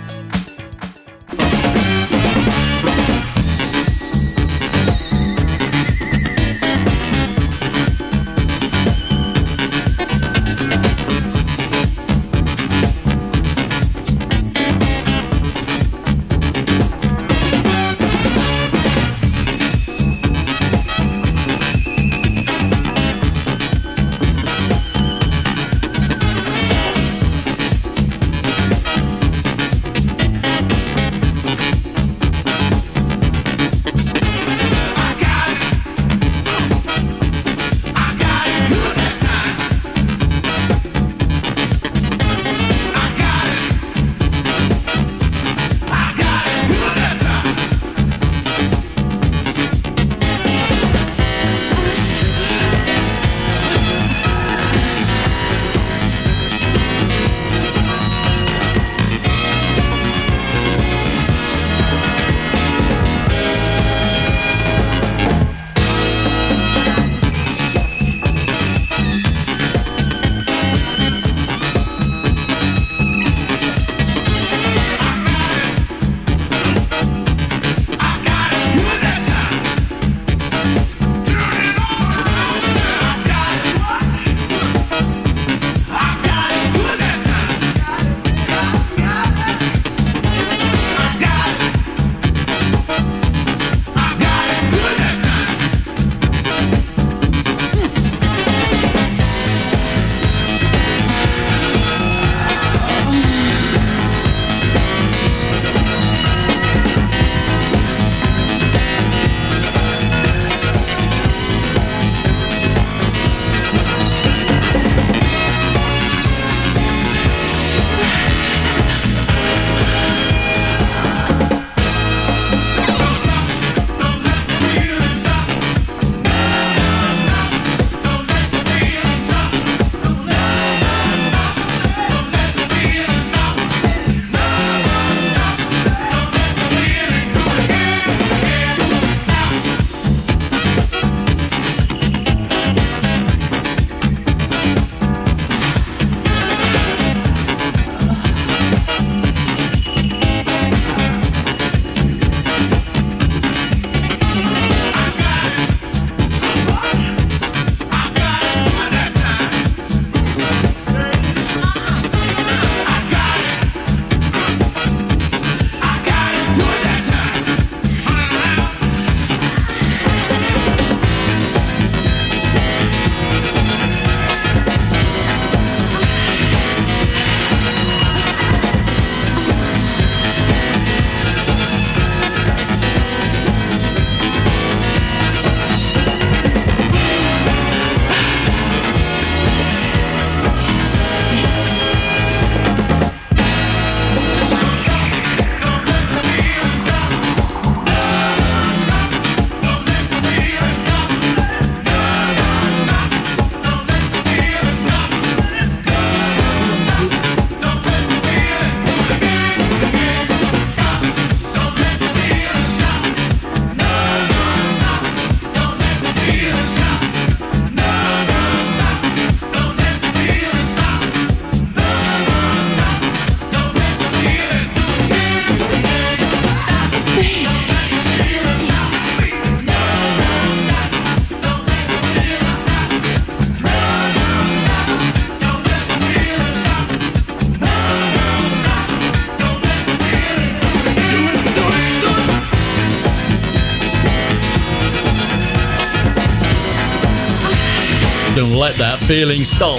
let that feeling stop.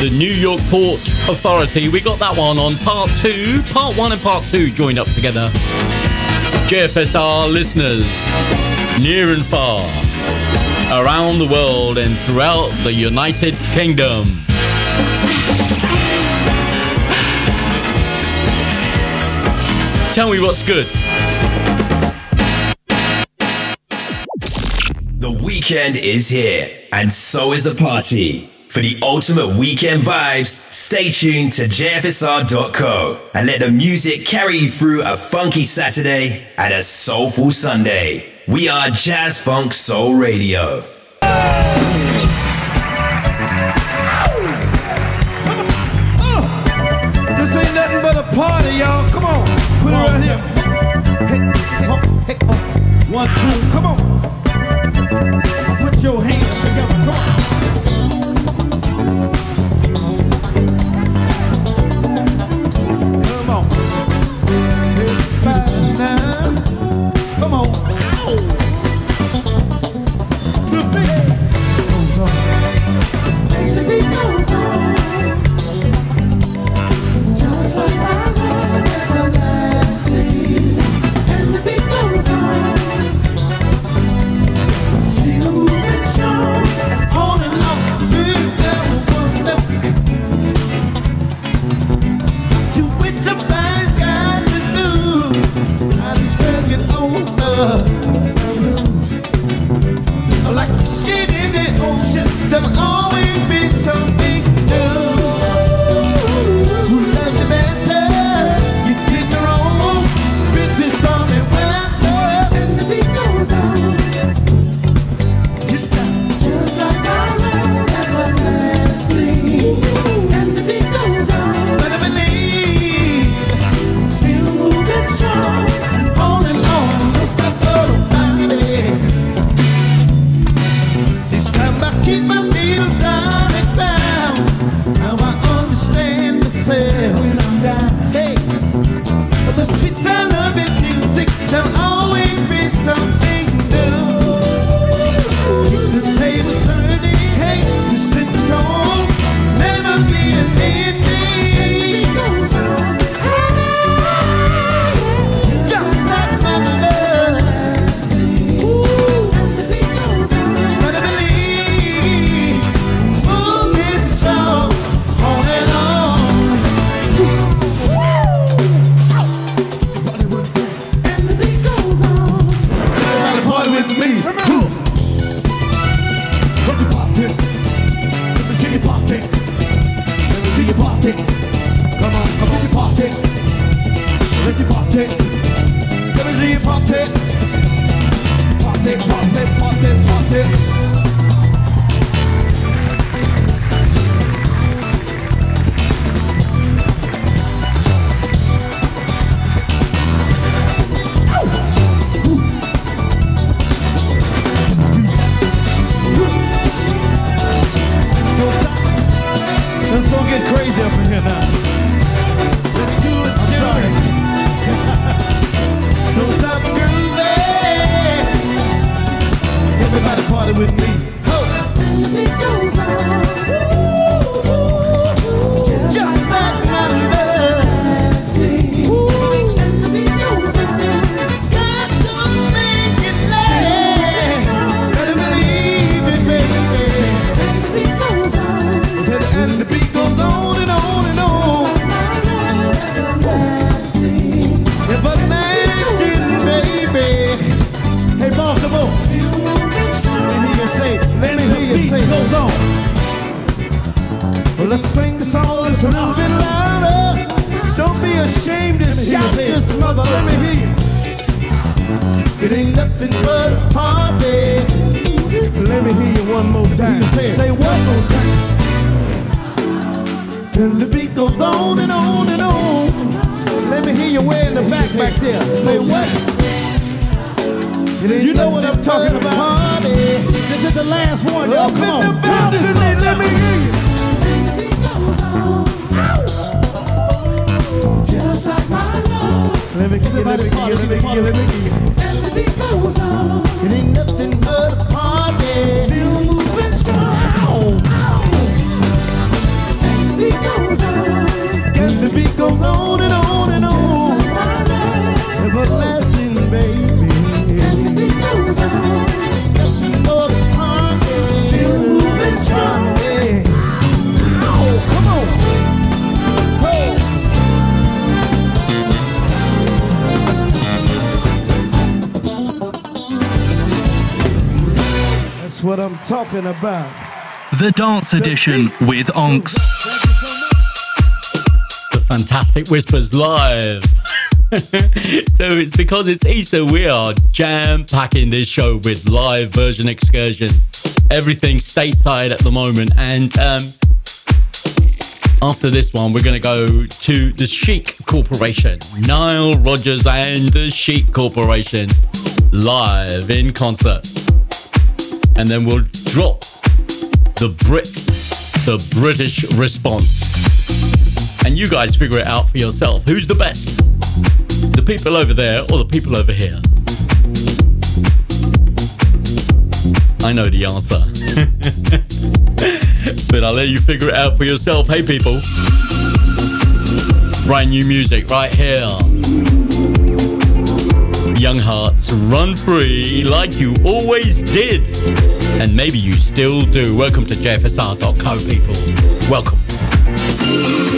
The New York Port Authority. We got that one on part two. Part one and part two joined up together. JFSR listeners, near and far, around the world and throughout the United Kingdom. Tell me what's good. The weekend is here and so is the party. For the ultimate weekend vibes, stay tuned to JFSR.co and let the music carry you through a funky Saturday and a soulful Sunday. We are Jazz Funk Soul Radio. This ain't nothing but a party, y'all. Come on, put it right here. Hey, hey, hey, oh. One, two, come on. seu reino chegava agora. The Dance Edition with Onx. The Fantastic Whispers live. so it's because it's Easter, we are jam packing this show with live version excursions. Everything stateside at the moment. And um, after this one, we're going to go to the Chic Corporation. Nile Rodgers and the Chic Corporation live in concert. And then we'll drop the Brit, the British response. And you guys figure it out for yourself. Who's the best? The people over there or the people over here? I know the answer. but I'll let you figure it out for yourself. Hey, people. Brand new music right here. Young Hearts, run free like you always did. And maybe you still do. Welcome to JFSR.co, people. Welcome.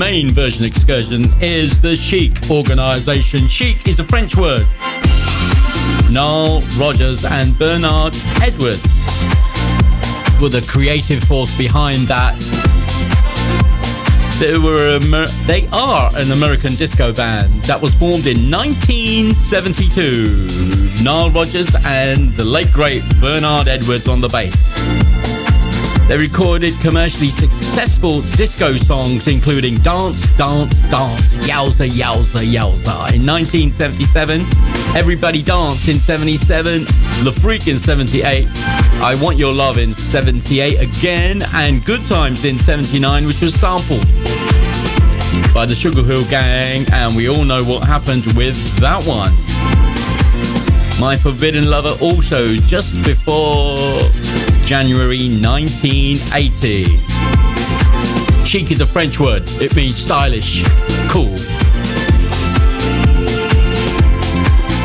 Main version excursion is the Chic organization. Chic is a French word. Nile Rodgers and Bernard Edwards were the creative force behind that. They were Amer- they are an American disco band that was formed in 1972. Nile Rodgers and the late great Bernard Edwards on the bass. They recorded commercially successful disco songs including Dance, Dance, Dance, Yowza, Yowza, Yowza. In 1977, Everybody Dance. In 77, The Freak. In 78, I Want Your Love. In 78 again, and Good Times. In 79, which was sampled by the Sugar Hill Gang, and we all know what happened with that one. My Forbidden Lover also just before January 1980. Chic is a French word. It means stylish, cool.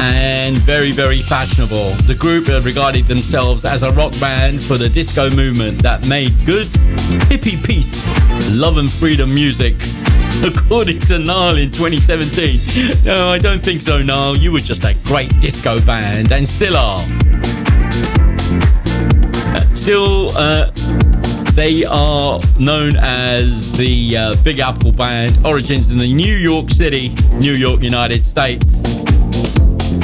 And very, very fashionable. The group regarded themselves as a rock band for the disco movement that made good hippie peace, love and freedom music. According to Niall in 2017. No, I don't think so, Niall. You were just a great disco band and still are. Still, uh, they are known as the uh, Big Apple Band, origins in the New York City, New York, United States.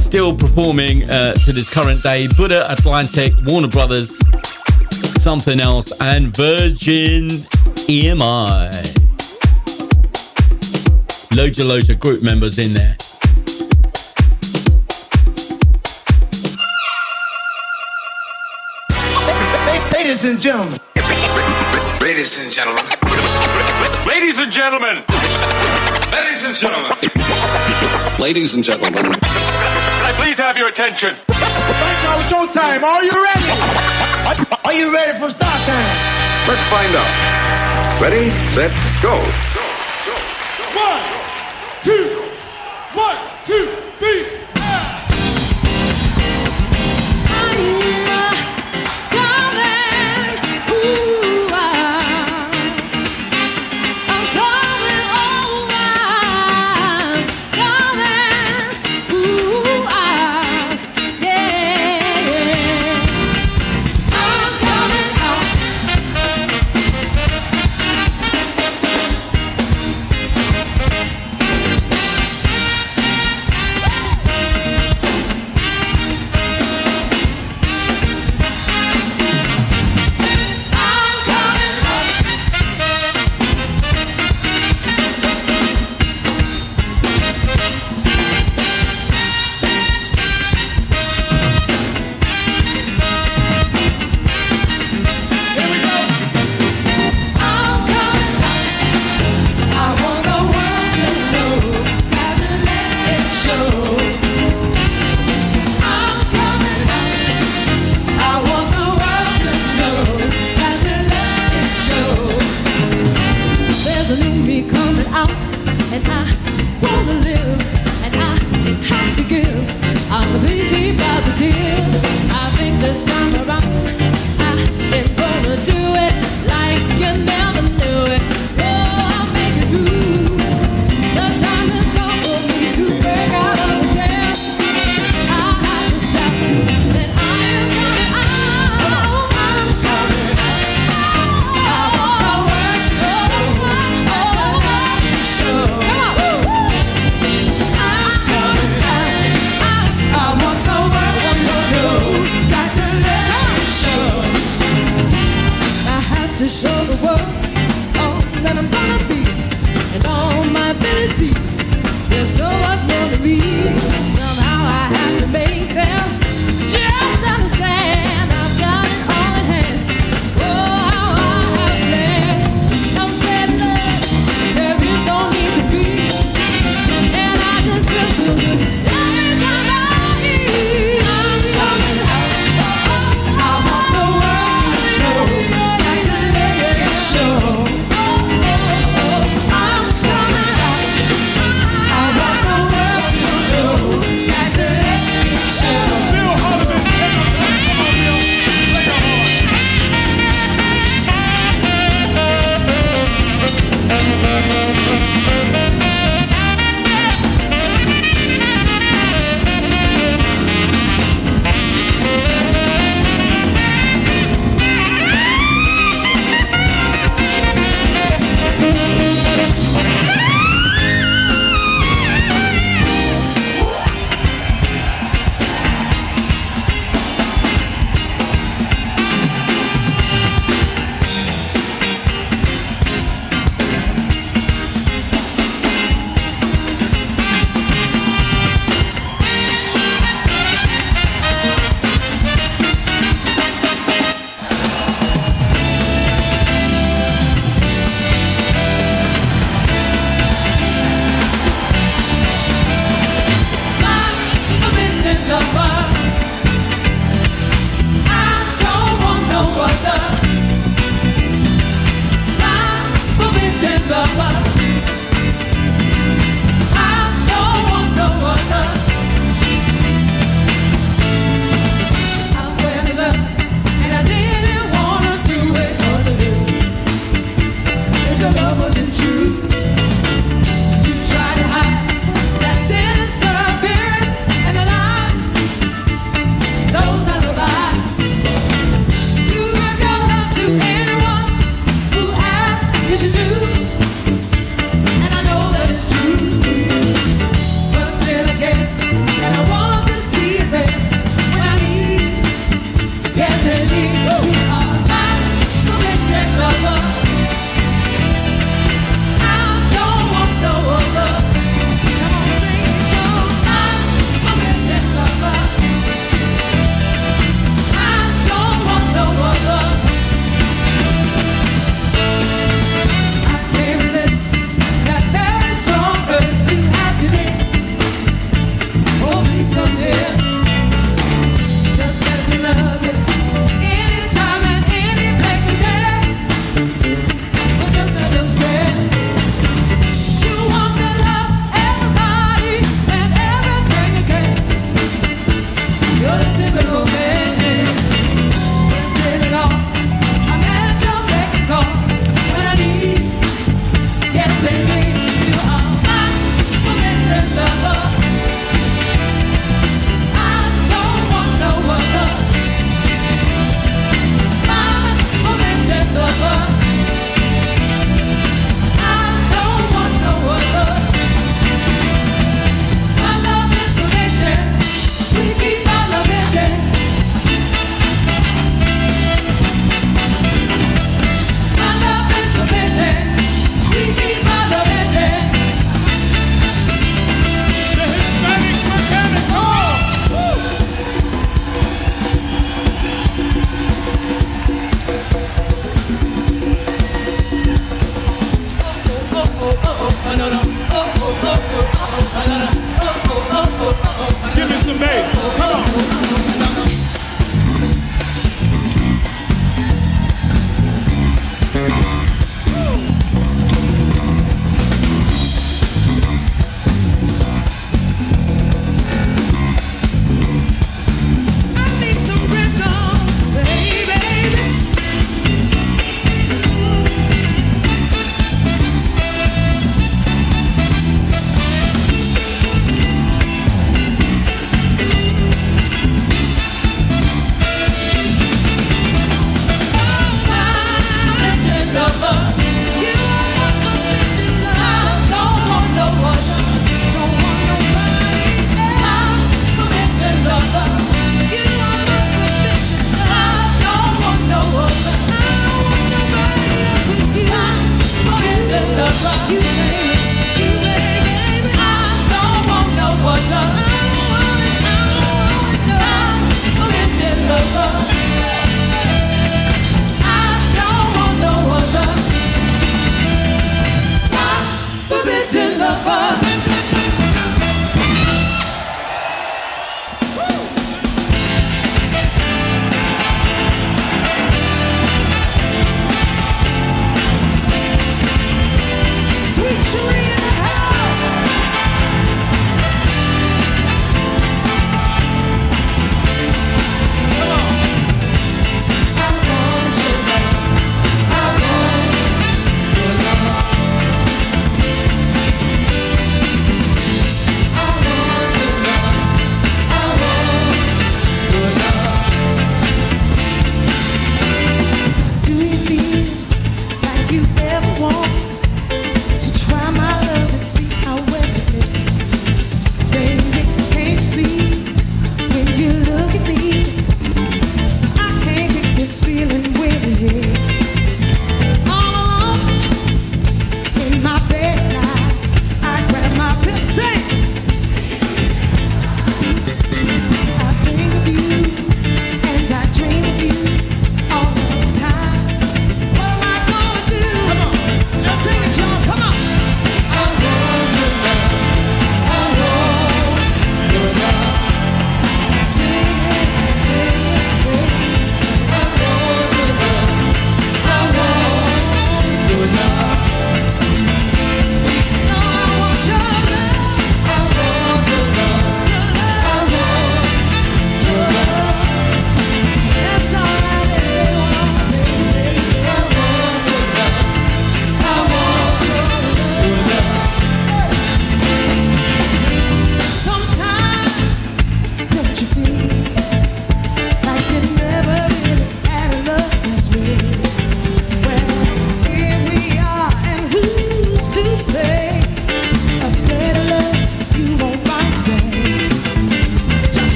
Still performing uh, to this current day. Buddah Atlantic, Warner Brothers, Sumthing Else, and Virgin EMI. Loads and loads of group members in there. Ladies and gentlemen. Ladies and gentlemen. Ladies and gentlemen. Ladies and gentlemen. Ladies and gentlemen. Can I please have your attention? Right now, showtime. Are you ready? Are you ready for start time? Let's find out. Ready, set, go. One, two, one, two,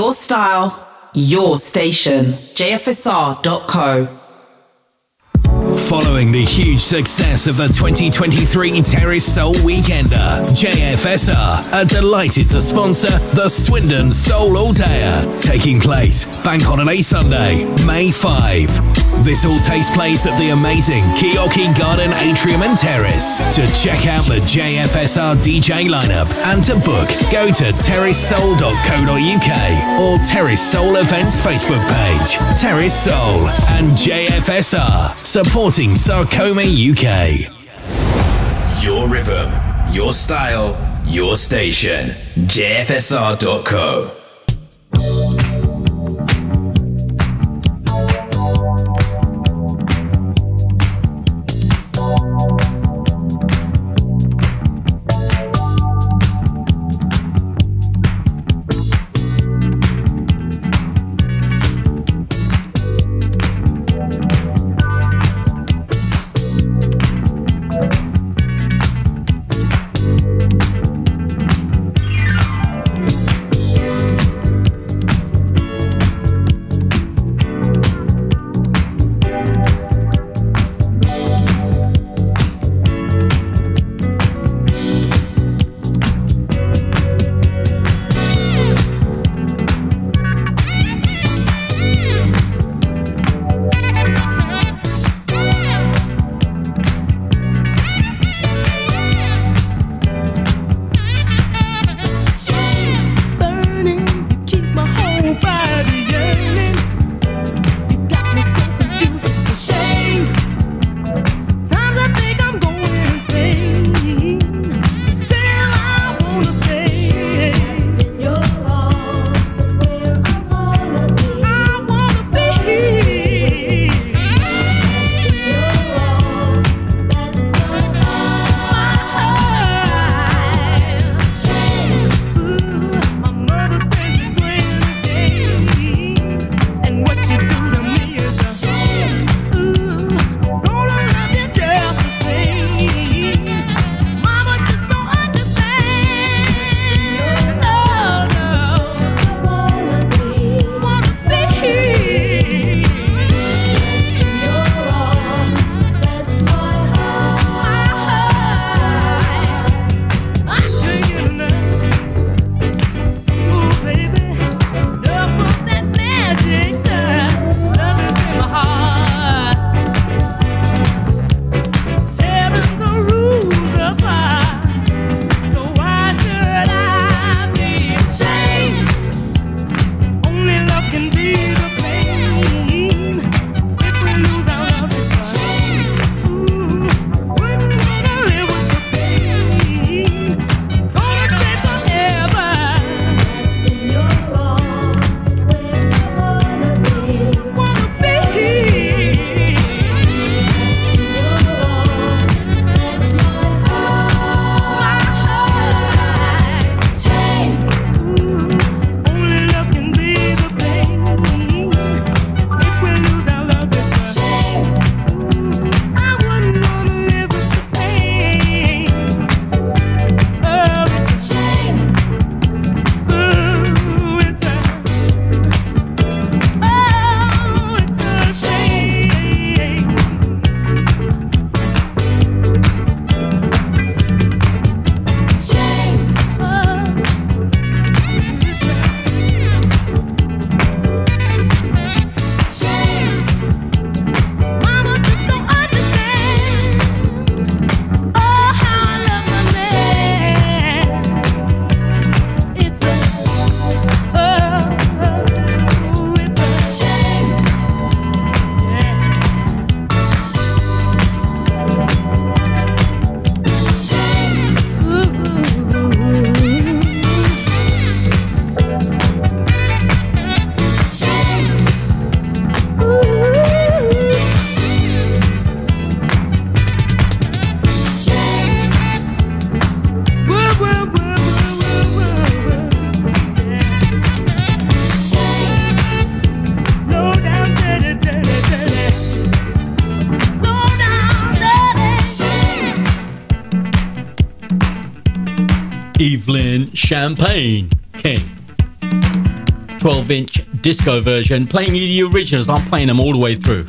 Your style, your station. JFSR.co. Following the huge success of the 2023 Terrace Soul Weekender, JFSR are delighted to sponsor the Swindon Soul All Dayer, taking place Bank Holiday Sunday, May 5. This all takes place at the amazing Keokin Garden Atrium and Terrace. To check out the JFSR DJ lineup and to book, go to terracesoul.co.uk or Terrace Soul Events Facebook page. Terrace Soul and JFSR supporting Sarcoma UK. Your rhythm, your style, your station. JFSR.co. Evelyn Champagne King. 12 inch disco version, playing you the originals. I'm playing them all the way through.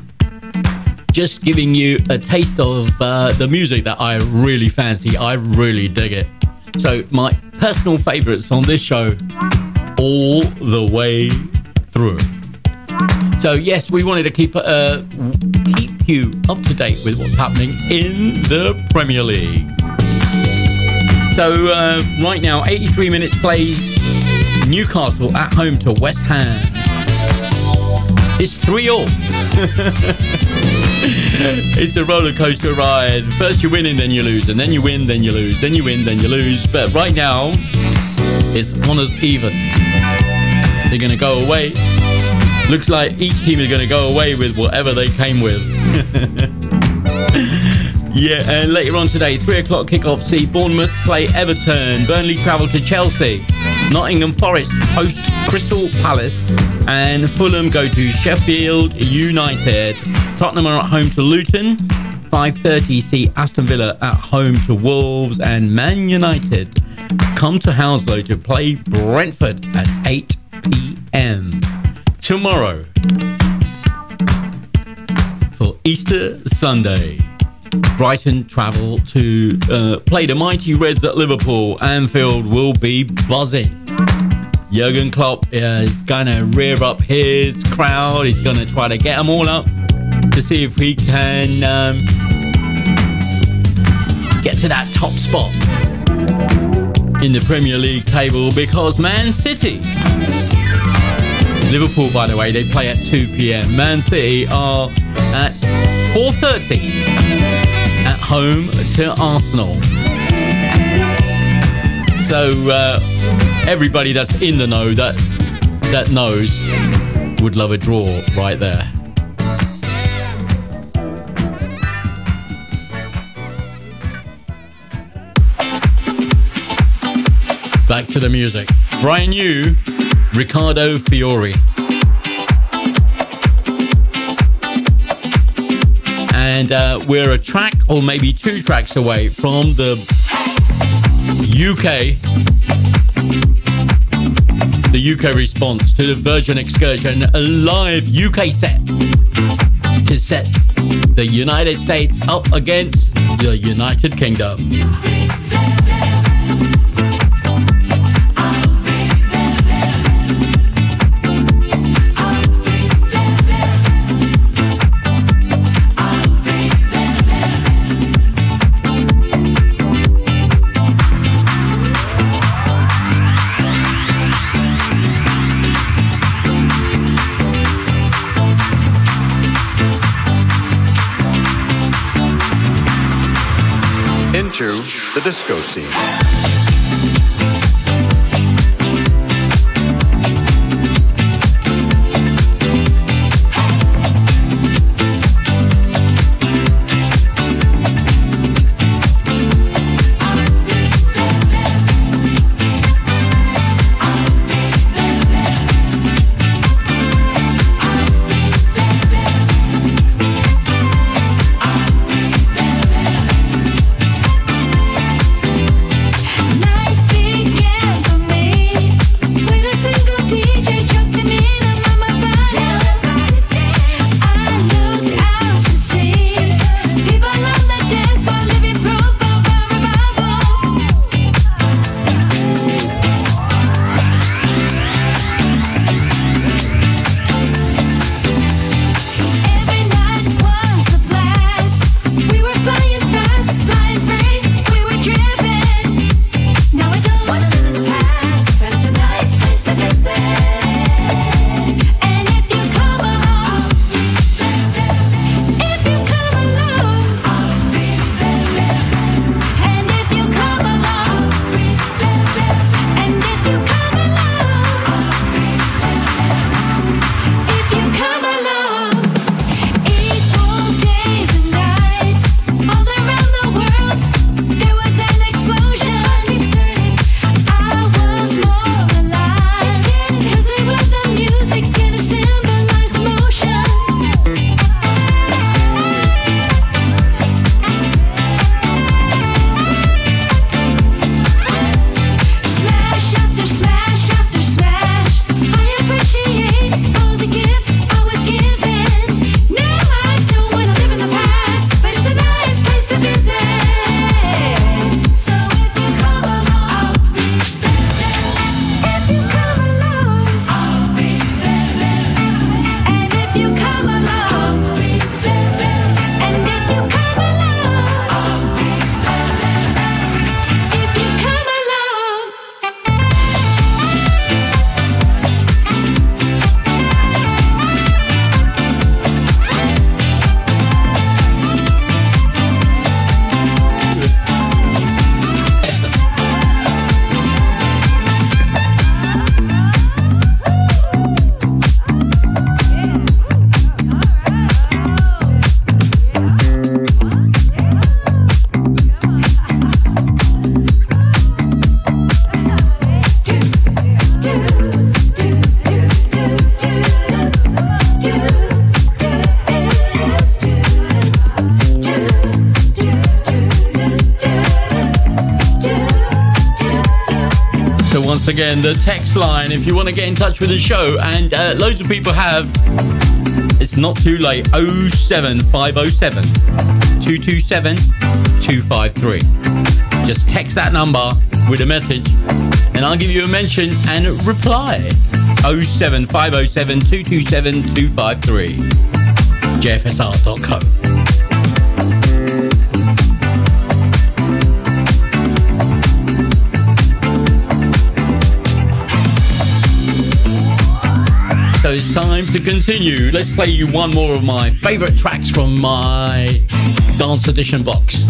Just giving you a taste of uh, the music that I really fancy. I really dig it. So, my personal favorites on this show all the way through. So, yes, we wanted to keep, uh, keep you up to date with what's happening in the Premier League. So, uh, right now, 83 minutes play. Newcastle at home to West Ham. It's 3 all. it's a roller coaster ride. First you win and then you lose, and then you win, then you lose, then you win, then you lose. But right now, it's honours even. They're going to go away. Looks like each team is going to go away with whatever they came with. yeah, and later on today, 3 o'clock kickoff, see Bournemouth play Everton, Burnley travel to Chelsea, Nottingham Forest host Crystal Palace, and Fulham go to Sheffield United. Tottenham are at home to Luton. 5.30 see Aston Villa at home to Wolves and Man United come to Hounslow to play Brentford at 8 p.m. tomorrow for Easter Sunday. Brighton travel to uh, play the mighty Reds at Liverpool. Anfield will be buzzing. Jurgen Klopp is going to rear up his crowd. He's going to try to get them all up to see if he can um, get to that top spot in the Premier League table because Man City. Liverpool, by the way, they play at 2 p.m. Man City are at 4:30 at home to Arsenal. So uh, everybody that's in the know that that knows would love a draw right there. Back to the music. Brian Yu, Ricardo Fiore. And uh, we're a track or maybe two tracks away from the UK. The UK response to the Version Excursion, a live UK set to set the United States up against the United Kingdom. The disco scene. Again the text line if you want to get in touch with the show, and uh, loads of people have. It's not too late. 07507 227 253. Just text that number with a message, and I'll give you a mention and reply. 07507 227 253. JFSR.co. it's time to continue. Let's play you one more of my favorite tracks from my Dance Edition box.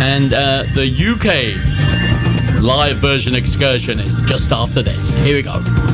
And uh, the UK live version excursion is just after this. Here we go.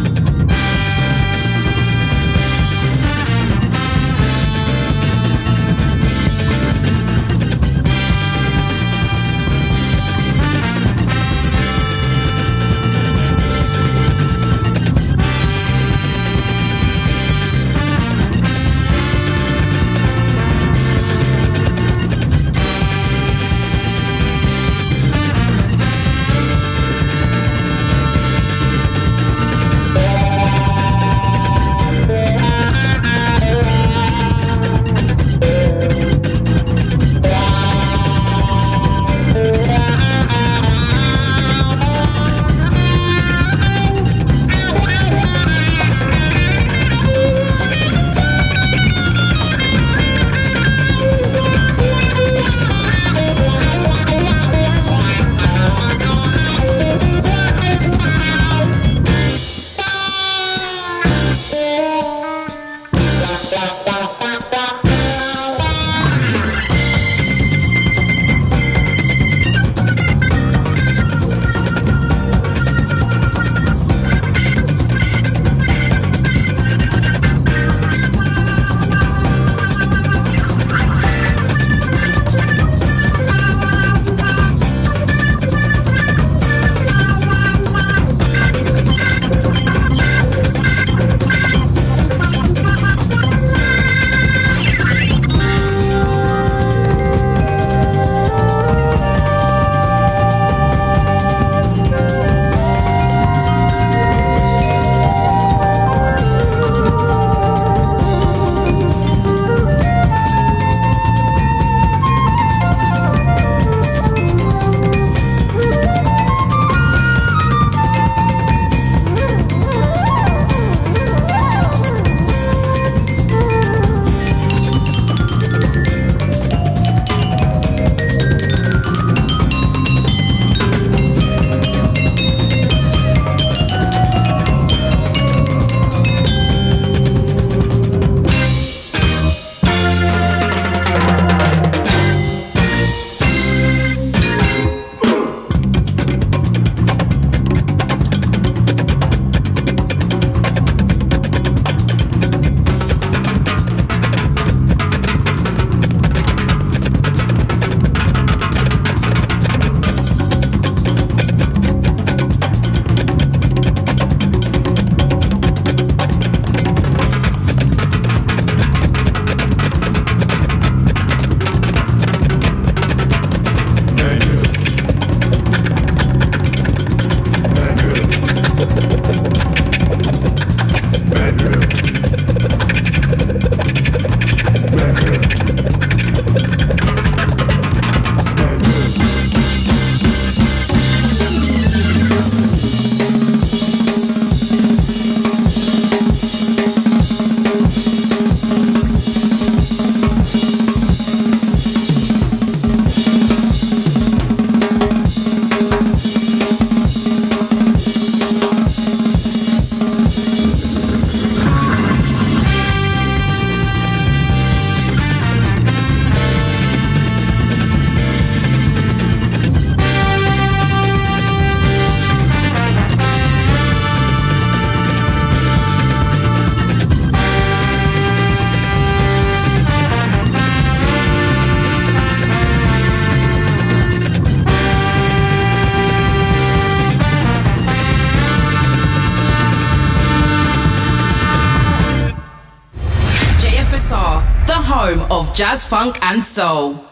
Jazz, funk, and soul.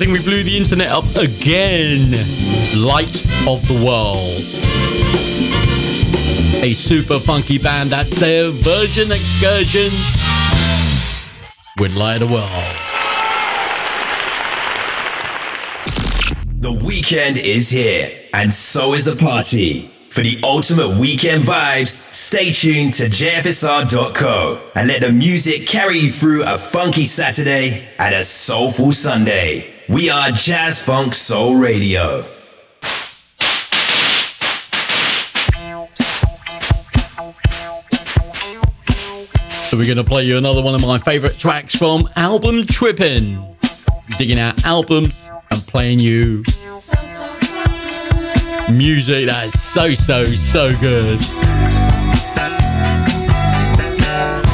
Think we blew the internet up again. Light of the World. A super funky band. That's their version excursion with Light of the World. The weekend is here, and so is the party. For the ultimate weekend vibes, stay tuned to jfsr.co and let the music carry you through a funky Saturday and a soulful Sunday. We are Jazz Funk Soul Radio. So we're gonna play you another one of my favorite tracks from Album Trippin'. Digging out albums and playing you music that is so so so good.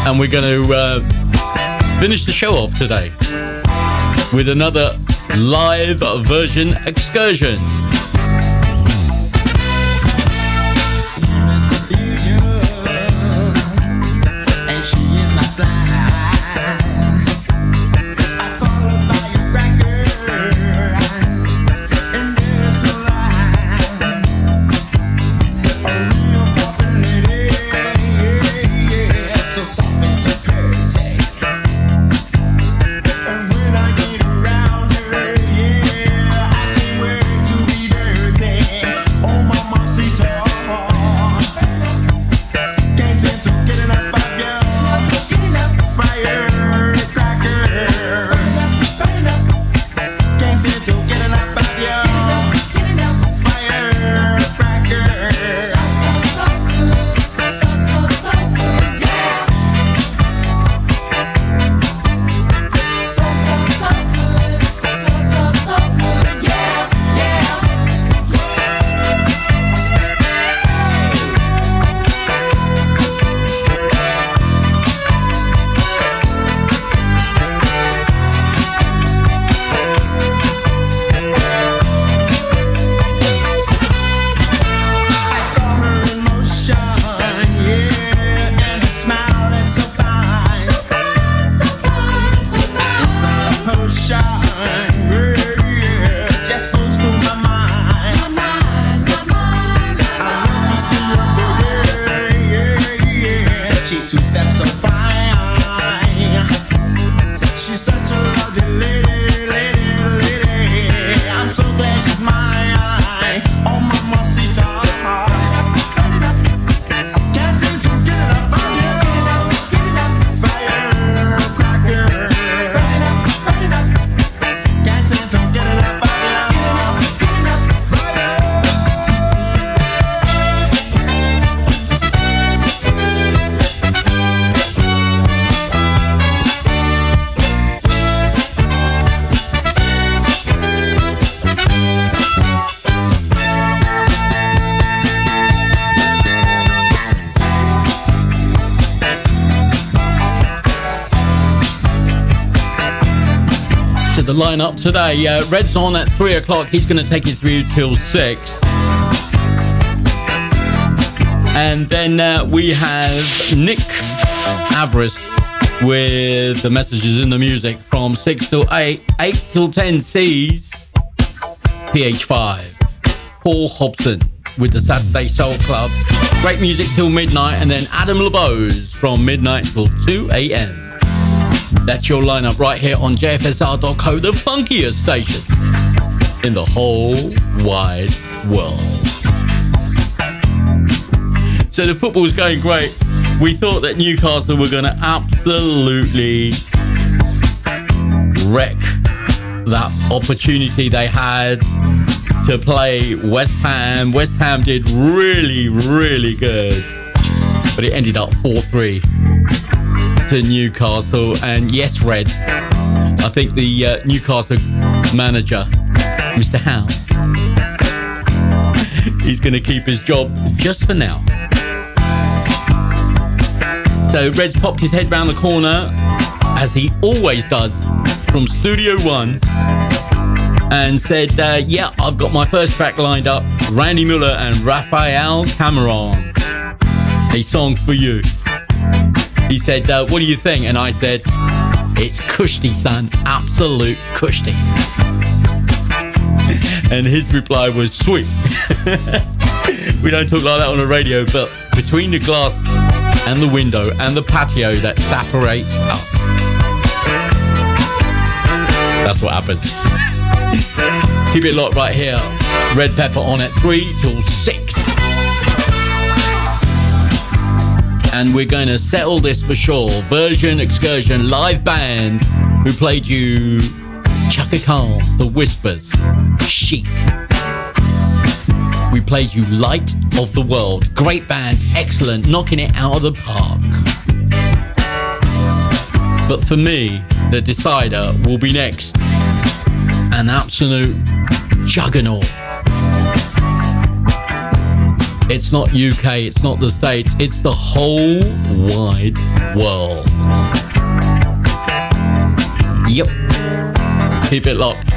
And we're gonna uh, finish the show off today with another live version excursion. Lineup today, uh, Red's on at three o'clock. He's going to take you through till six. And then uh, we have Nick Avarice with the messages in the music from six till eight, eight till ten C's, PH5. Paul Hobson with the Saturday Soul Club. Great music till midnight, and then Adam LeBose from midnight till 2 a.m. That's your lineup right here on JFSR.co, the funkiest station in the whole wide world. So the football's going great. We thought that Newcastle were going to absolutely wreck that opportunity they had to play West Ham. West Ham did really, really good, but it ended up 4 3 to Newcastle. And yes, Red, I think the uh, Newcastle manager, Mr. Howe, he's going to keep his job just for now. So Red's popped his head round the corner, as he always does, from Studio One, and said, uh, "Yeah, I've got my first track lined up: Randy Muller and Rafael Cameron, a song for you." He said, uh, "What do you think?" And I said, It's Kushti, son. Absolute Kushti. and his reply was sweet. we don't talk like that on the radio, but between the glass and the window and the patio that separates us, that's what happens. Keep it locked right here. Red Pepper on at 3 till 6. And we're going to settle this for sure. Version, excursion, live bands who played you Chaka Khan, The Whispers, Chic. We played you Light of the World. Great bands, excellent, knocking it out of the park. But for me, the decider will be next. An absolute juggernaut. It's not UK, it's not the States, it's the whole wide world. Yep. Keep it locked.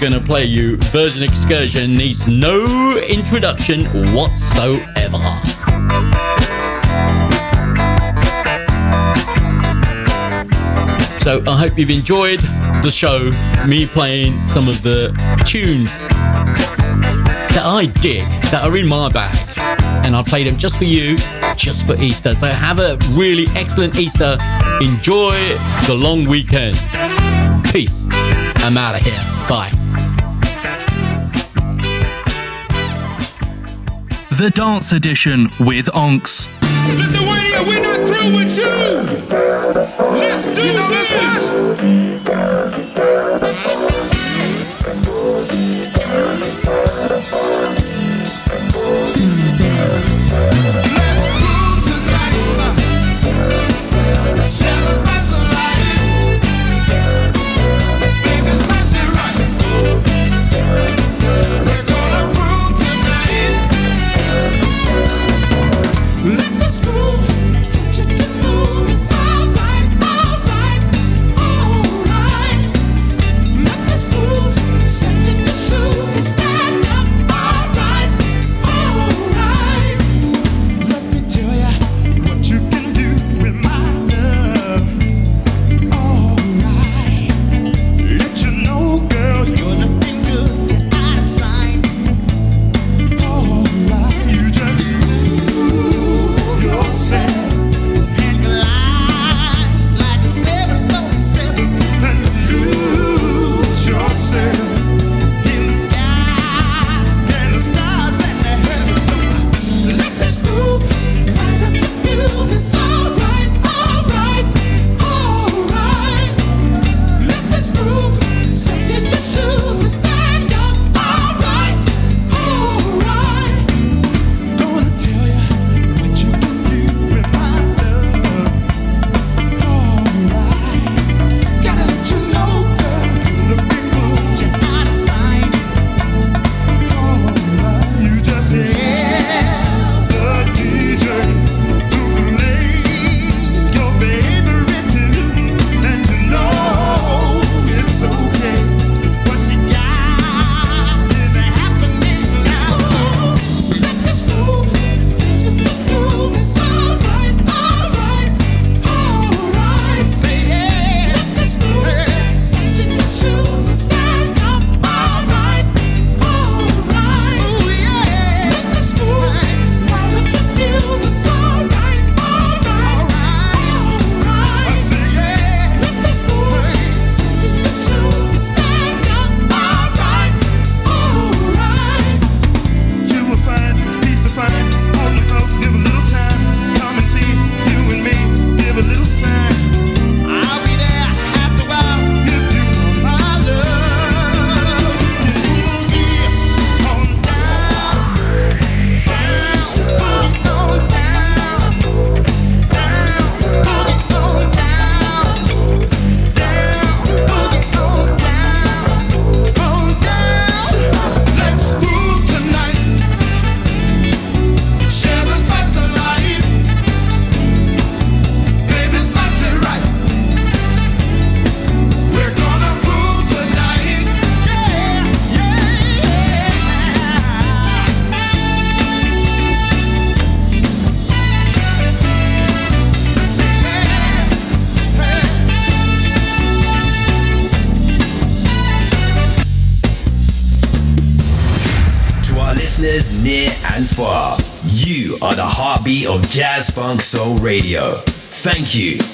Gonna play you version excursion needs no introduction whatsoever. So I hope you've enjoyed the show, me playing some of the tunes that I dig, that are in my bag. And I play them just for you, just for Easter. So have a really excellent Easter. Enjoy the long weekend. Peace. I'm out of here. Bye. The Dance Edition with Onx. Lithuania, we're not through with you. Let's do this. you.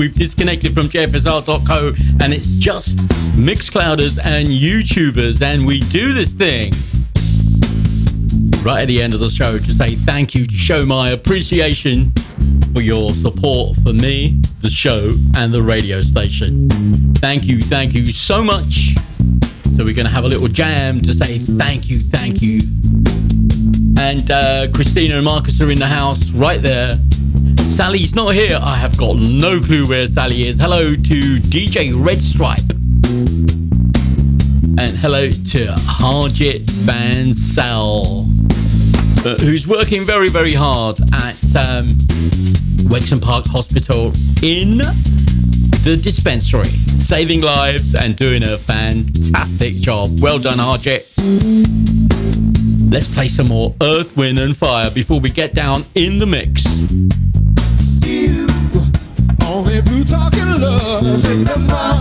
We've disconnected from JFSR.co and it's just Mixclouders and YouTubers, and we do this thing right at the end of the show to say thank you, to show my appreciation for your support for me, the show, and the radio station. Thank you, thank you so much. So we're going to have a little jam to say thank you, thank you. And uh, Christina and Marcus are in the house right there Sally's not here. I have got no clue where Sally is. Hello to DJ Red Stripe. And hello to Harjit Bansal, uh, who's working very, very hard at um, Wexham Park Hospital in the dispensary, saving lives and doing a fantastic job. Well done, Harjit. Let's play some more Earth, Wind and Fire before we get down in the mix. Love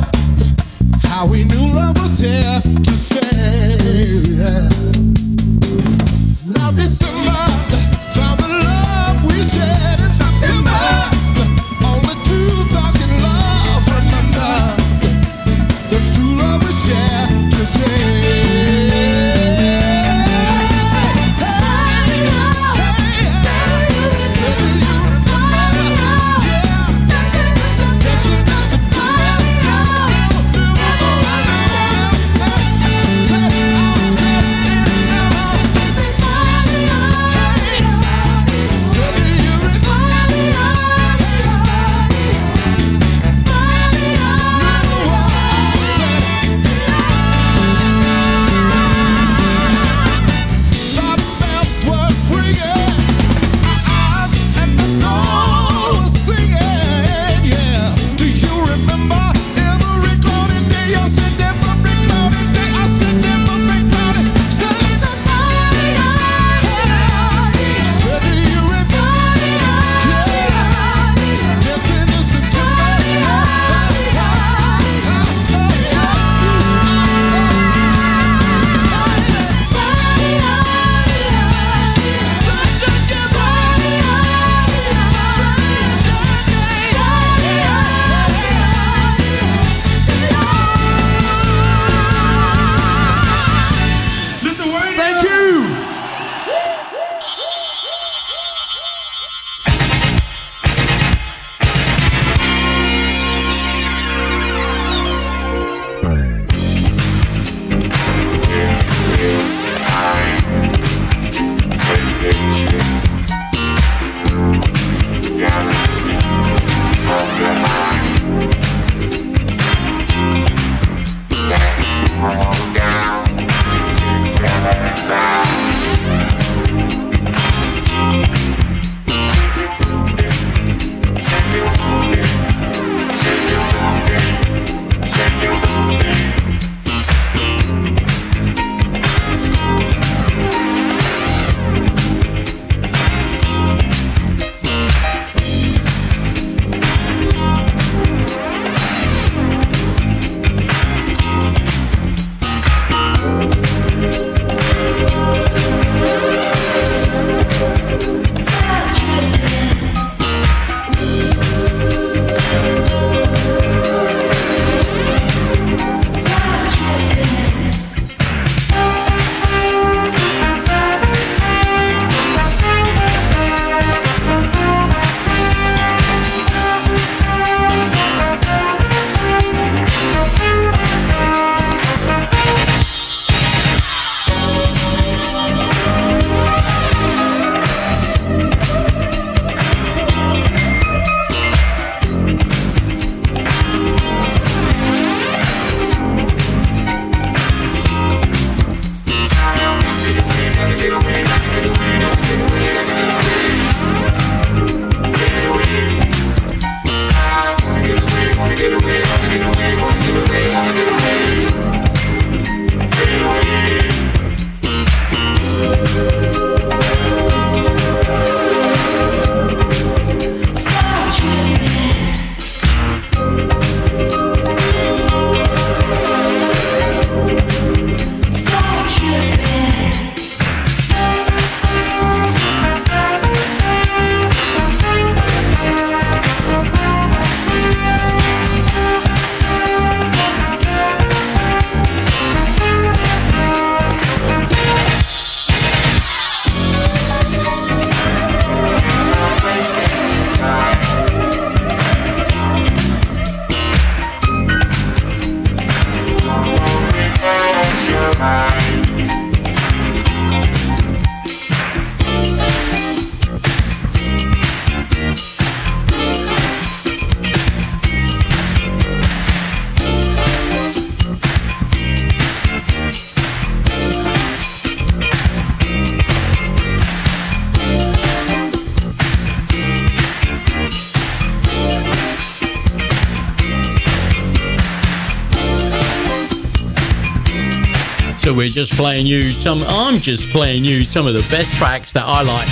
just playing you some. I'm just playing you some of the best tracks that I like.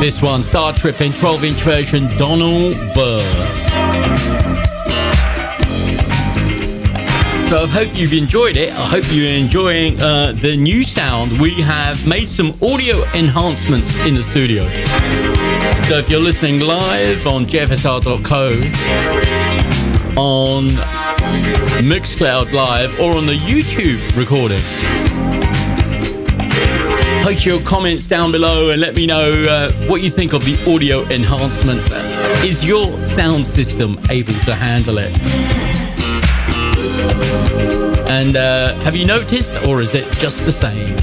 This one, Star Tripping 12 inch version, Donald Byrd. So I hope you've enjoyed it. I hope you're enjoying uh, the new sound. We have made some audio enhancements in the studio. So if you're listening live on jfsr.co, on Mixcloud Live, or on the YouTube recording, post your comments down below and let me know uh, what you think of the audio enhancements. Is your sound system able to handle it? And uh, have you noticed, or is it just the same?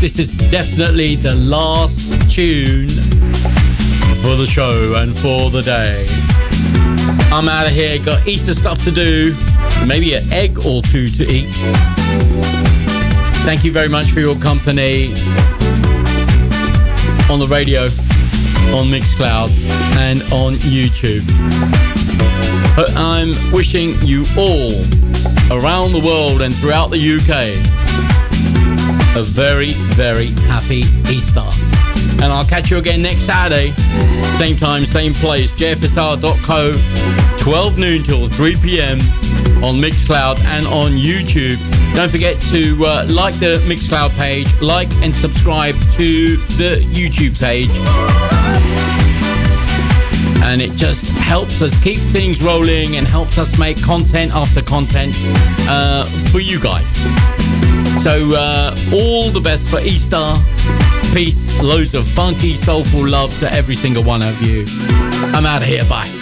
This is definitely the last tune for the show and for the day. I'm out of here. Got Easter stuff to do. Maybe an egg or two to eat. Thank you very much for your company on the radio, on Mixcloud, and on YouTube. But I'm wishing you all around the world and throughout the UK a very, very happy Easter. And I'll catch you again next Saturday, same time, same place, jfsr.co, 12 noon till 3 p.m. on Mixcloud and on YouTube. Don't forget to uh, like the Mixcloud page, like and subscribe to the YouTube page. And it just helps us keep things rolling and helps us make content after content uh, for you guys. So, uh, all the best for Easter. Peace, loads of funky, soulful love to every single one of you. I'm out of here. Bye.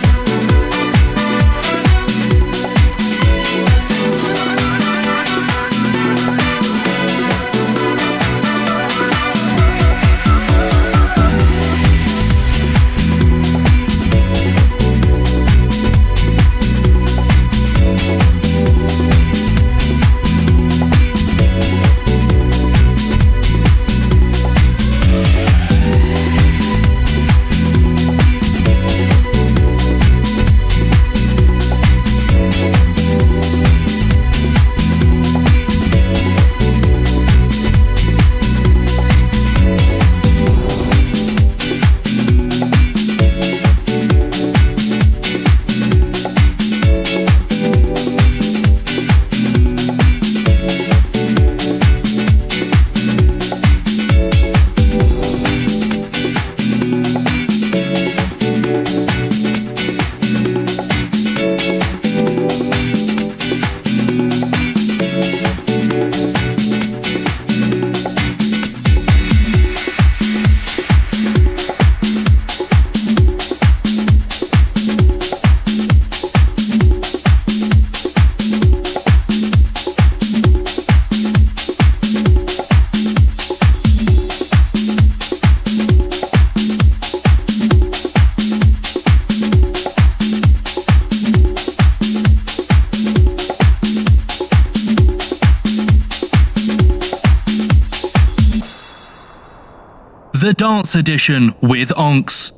Dance Edition with Onx.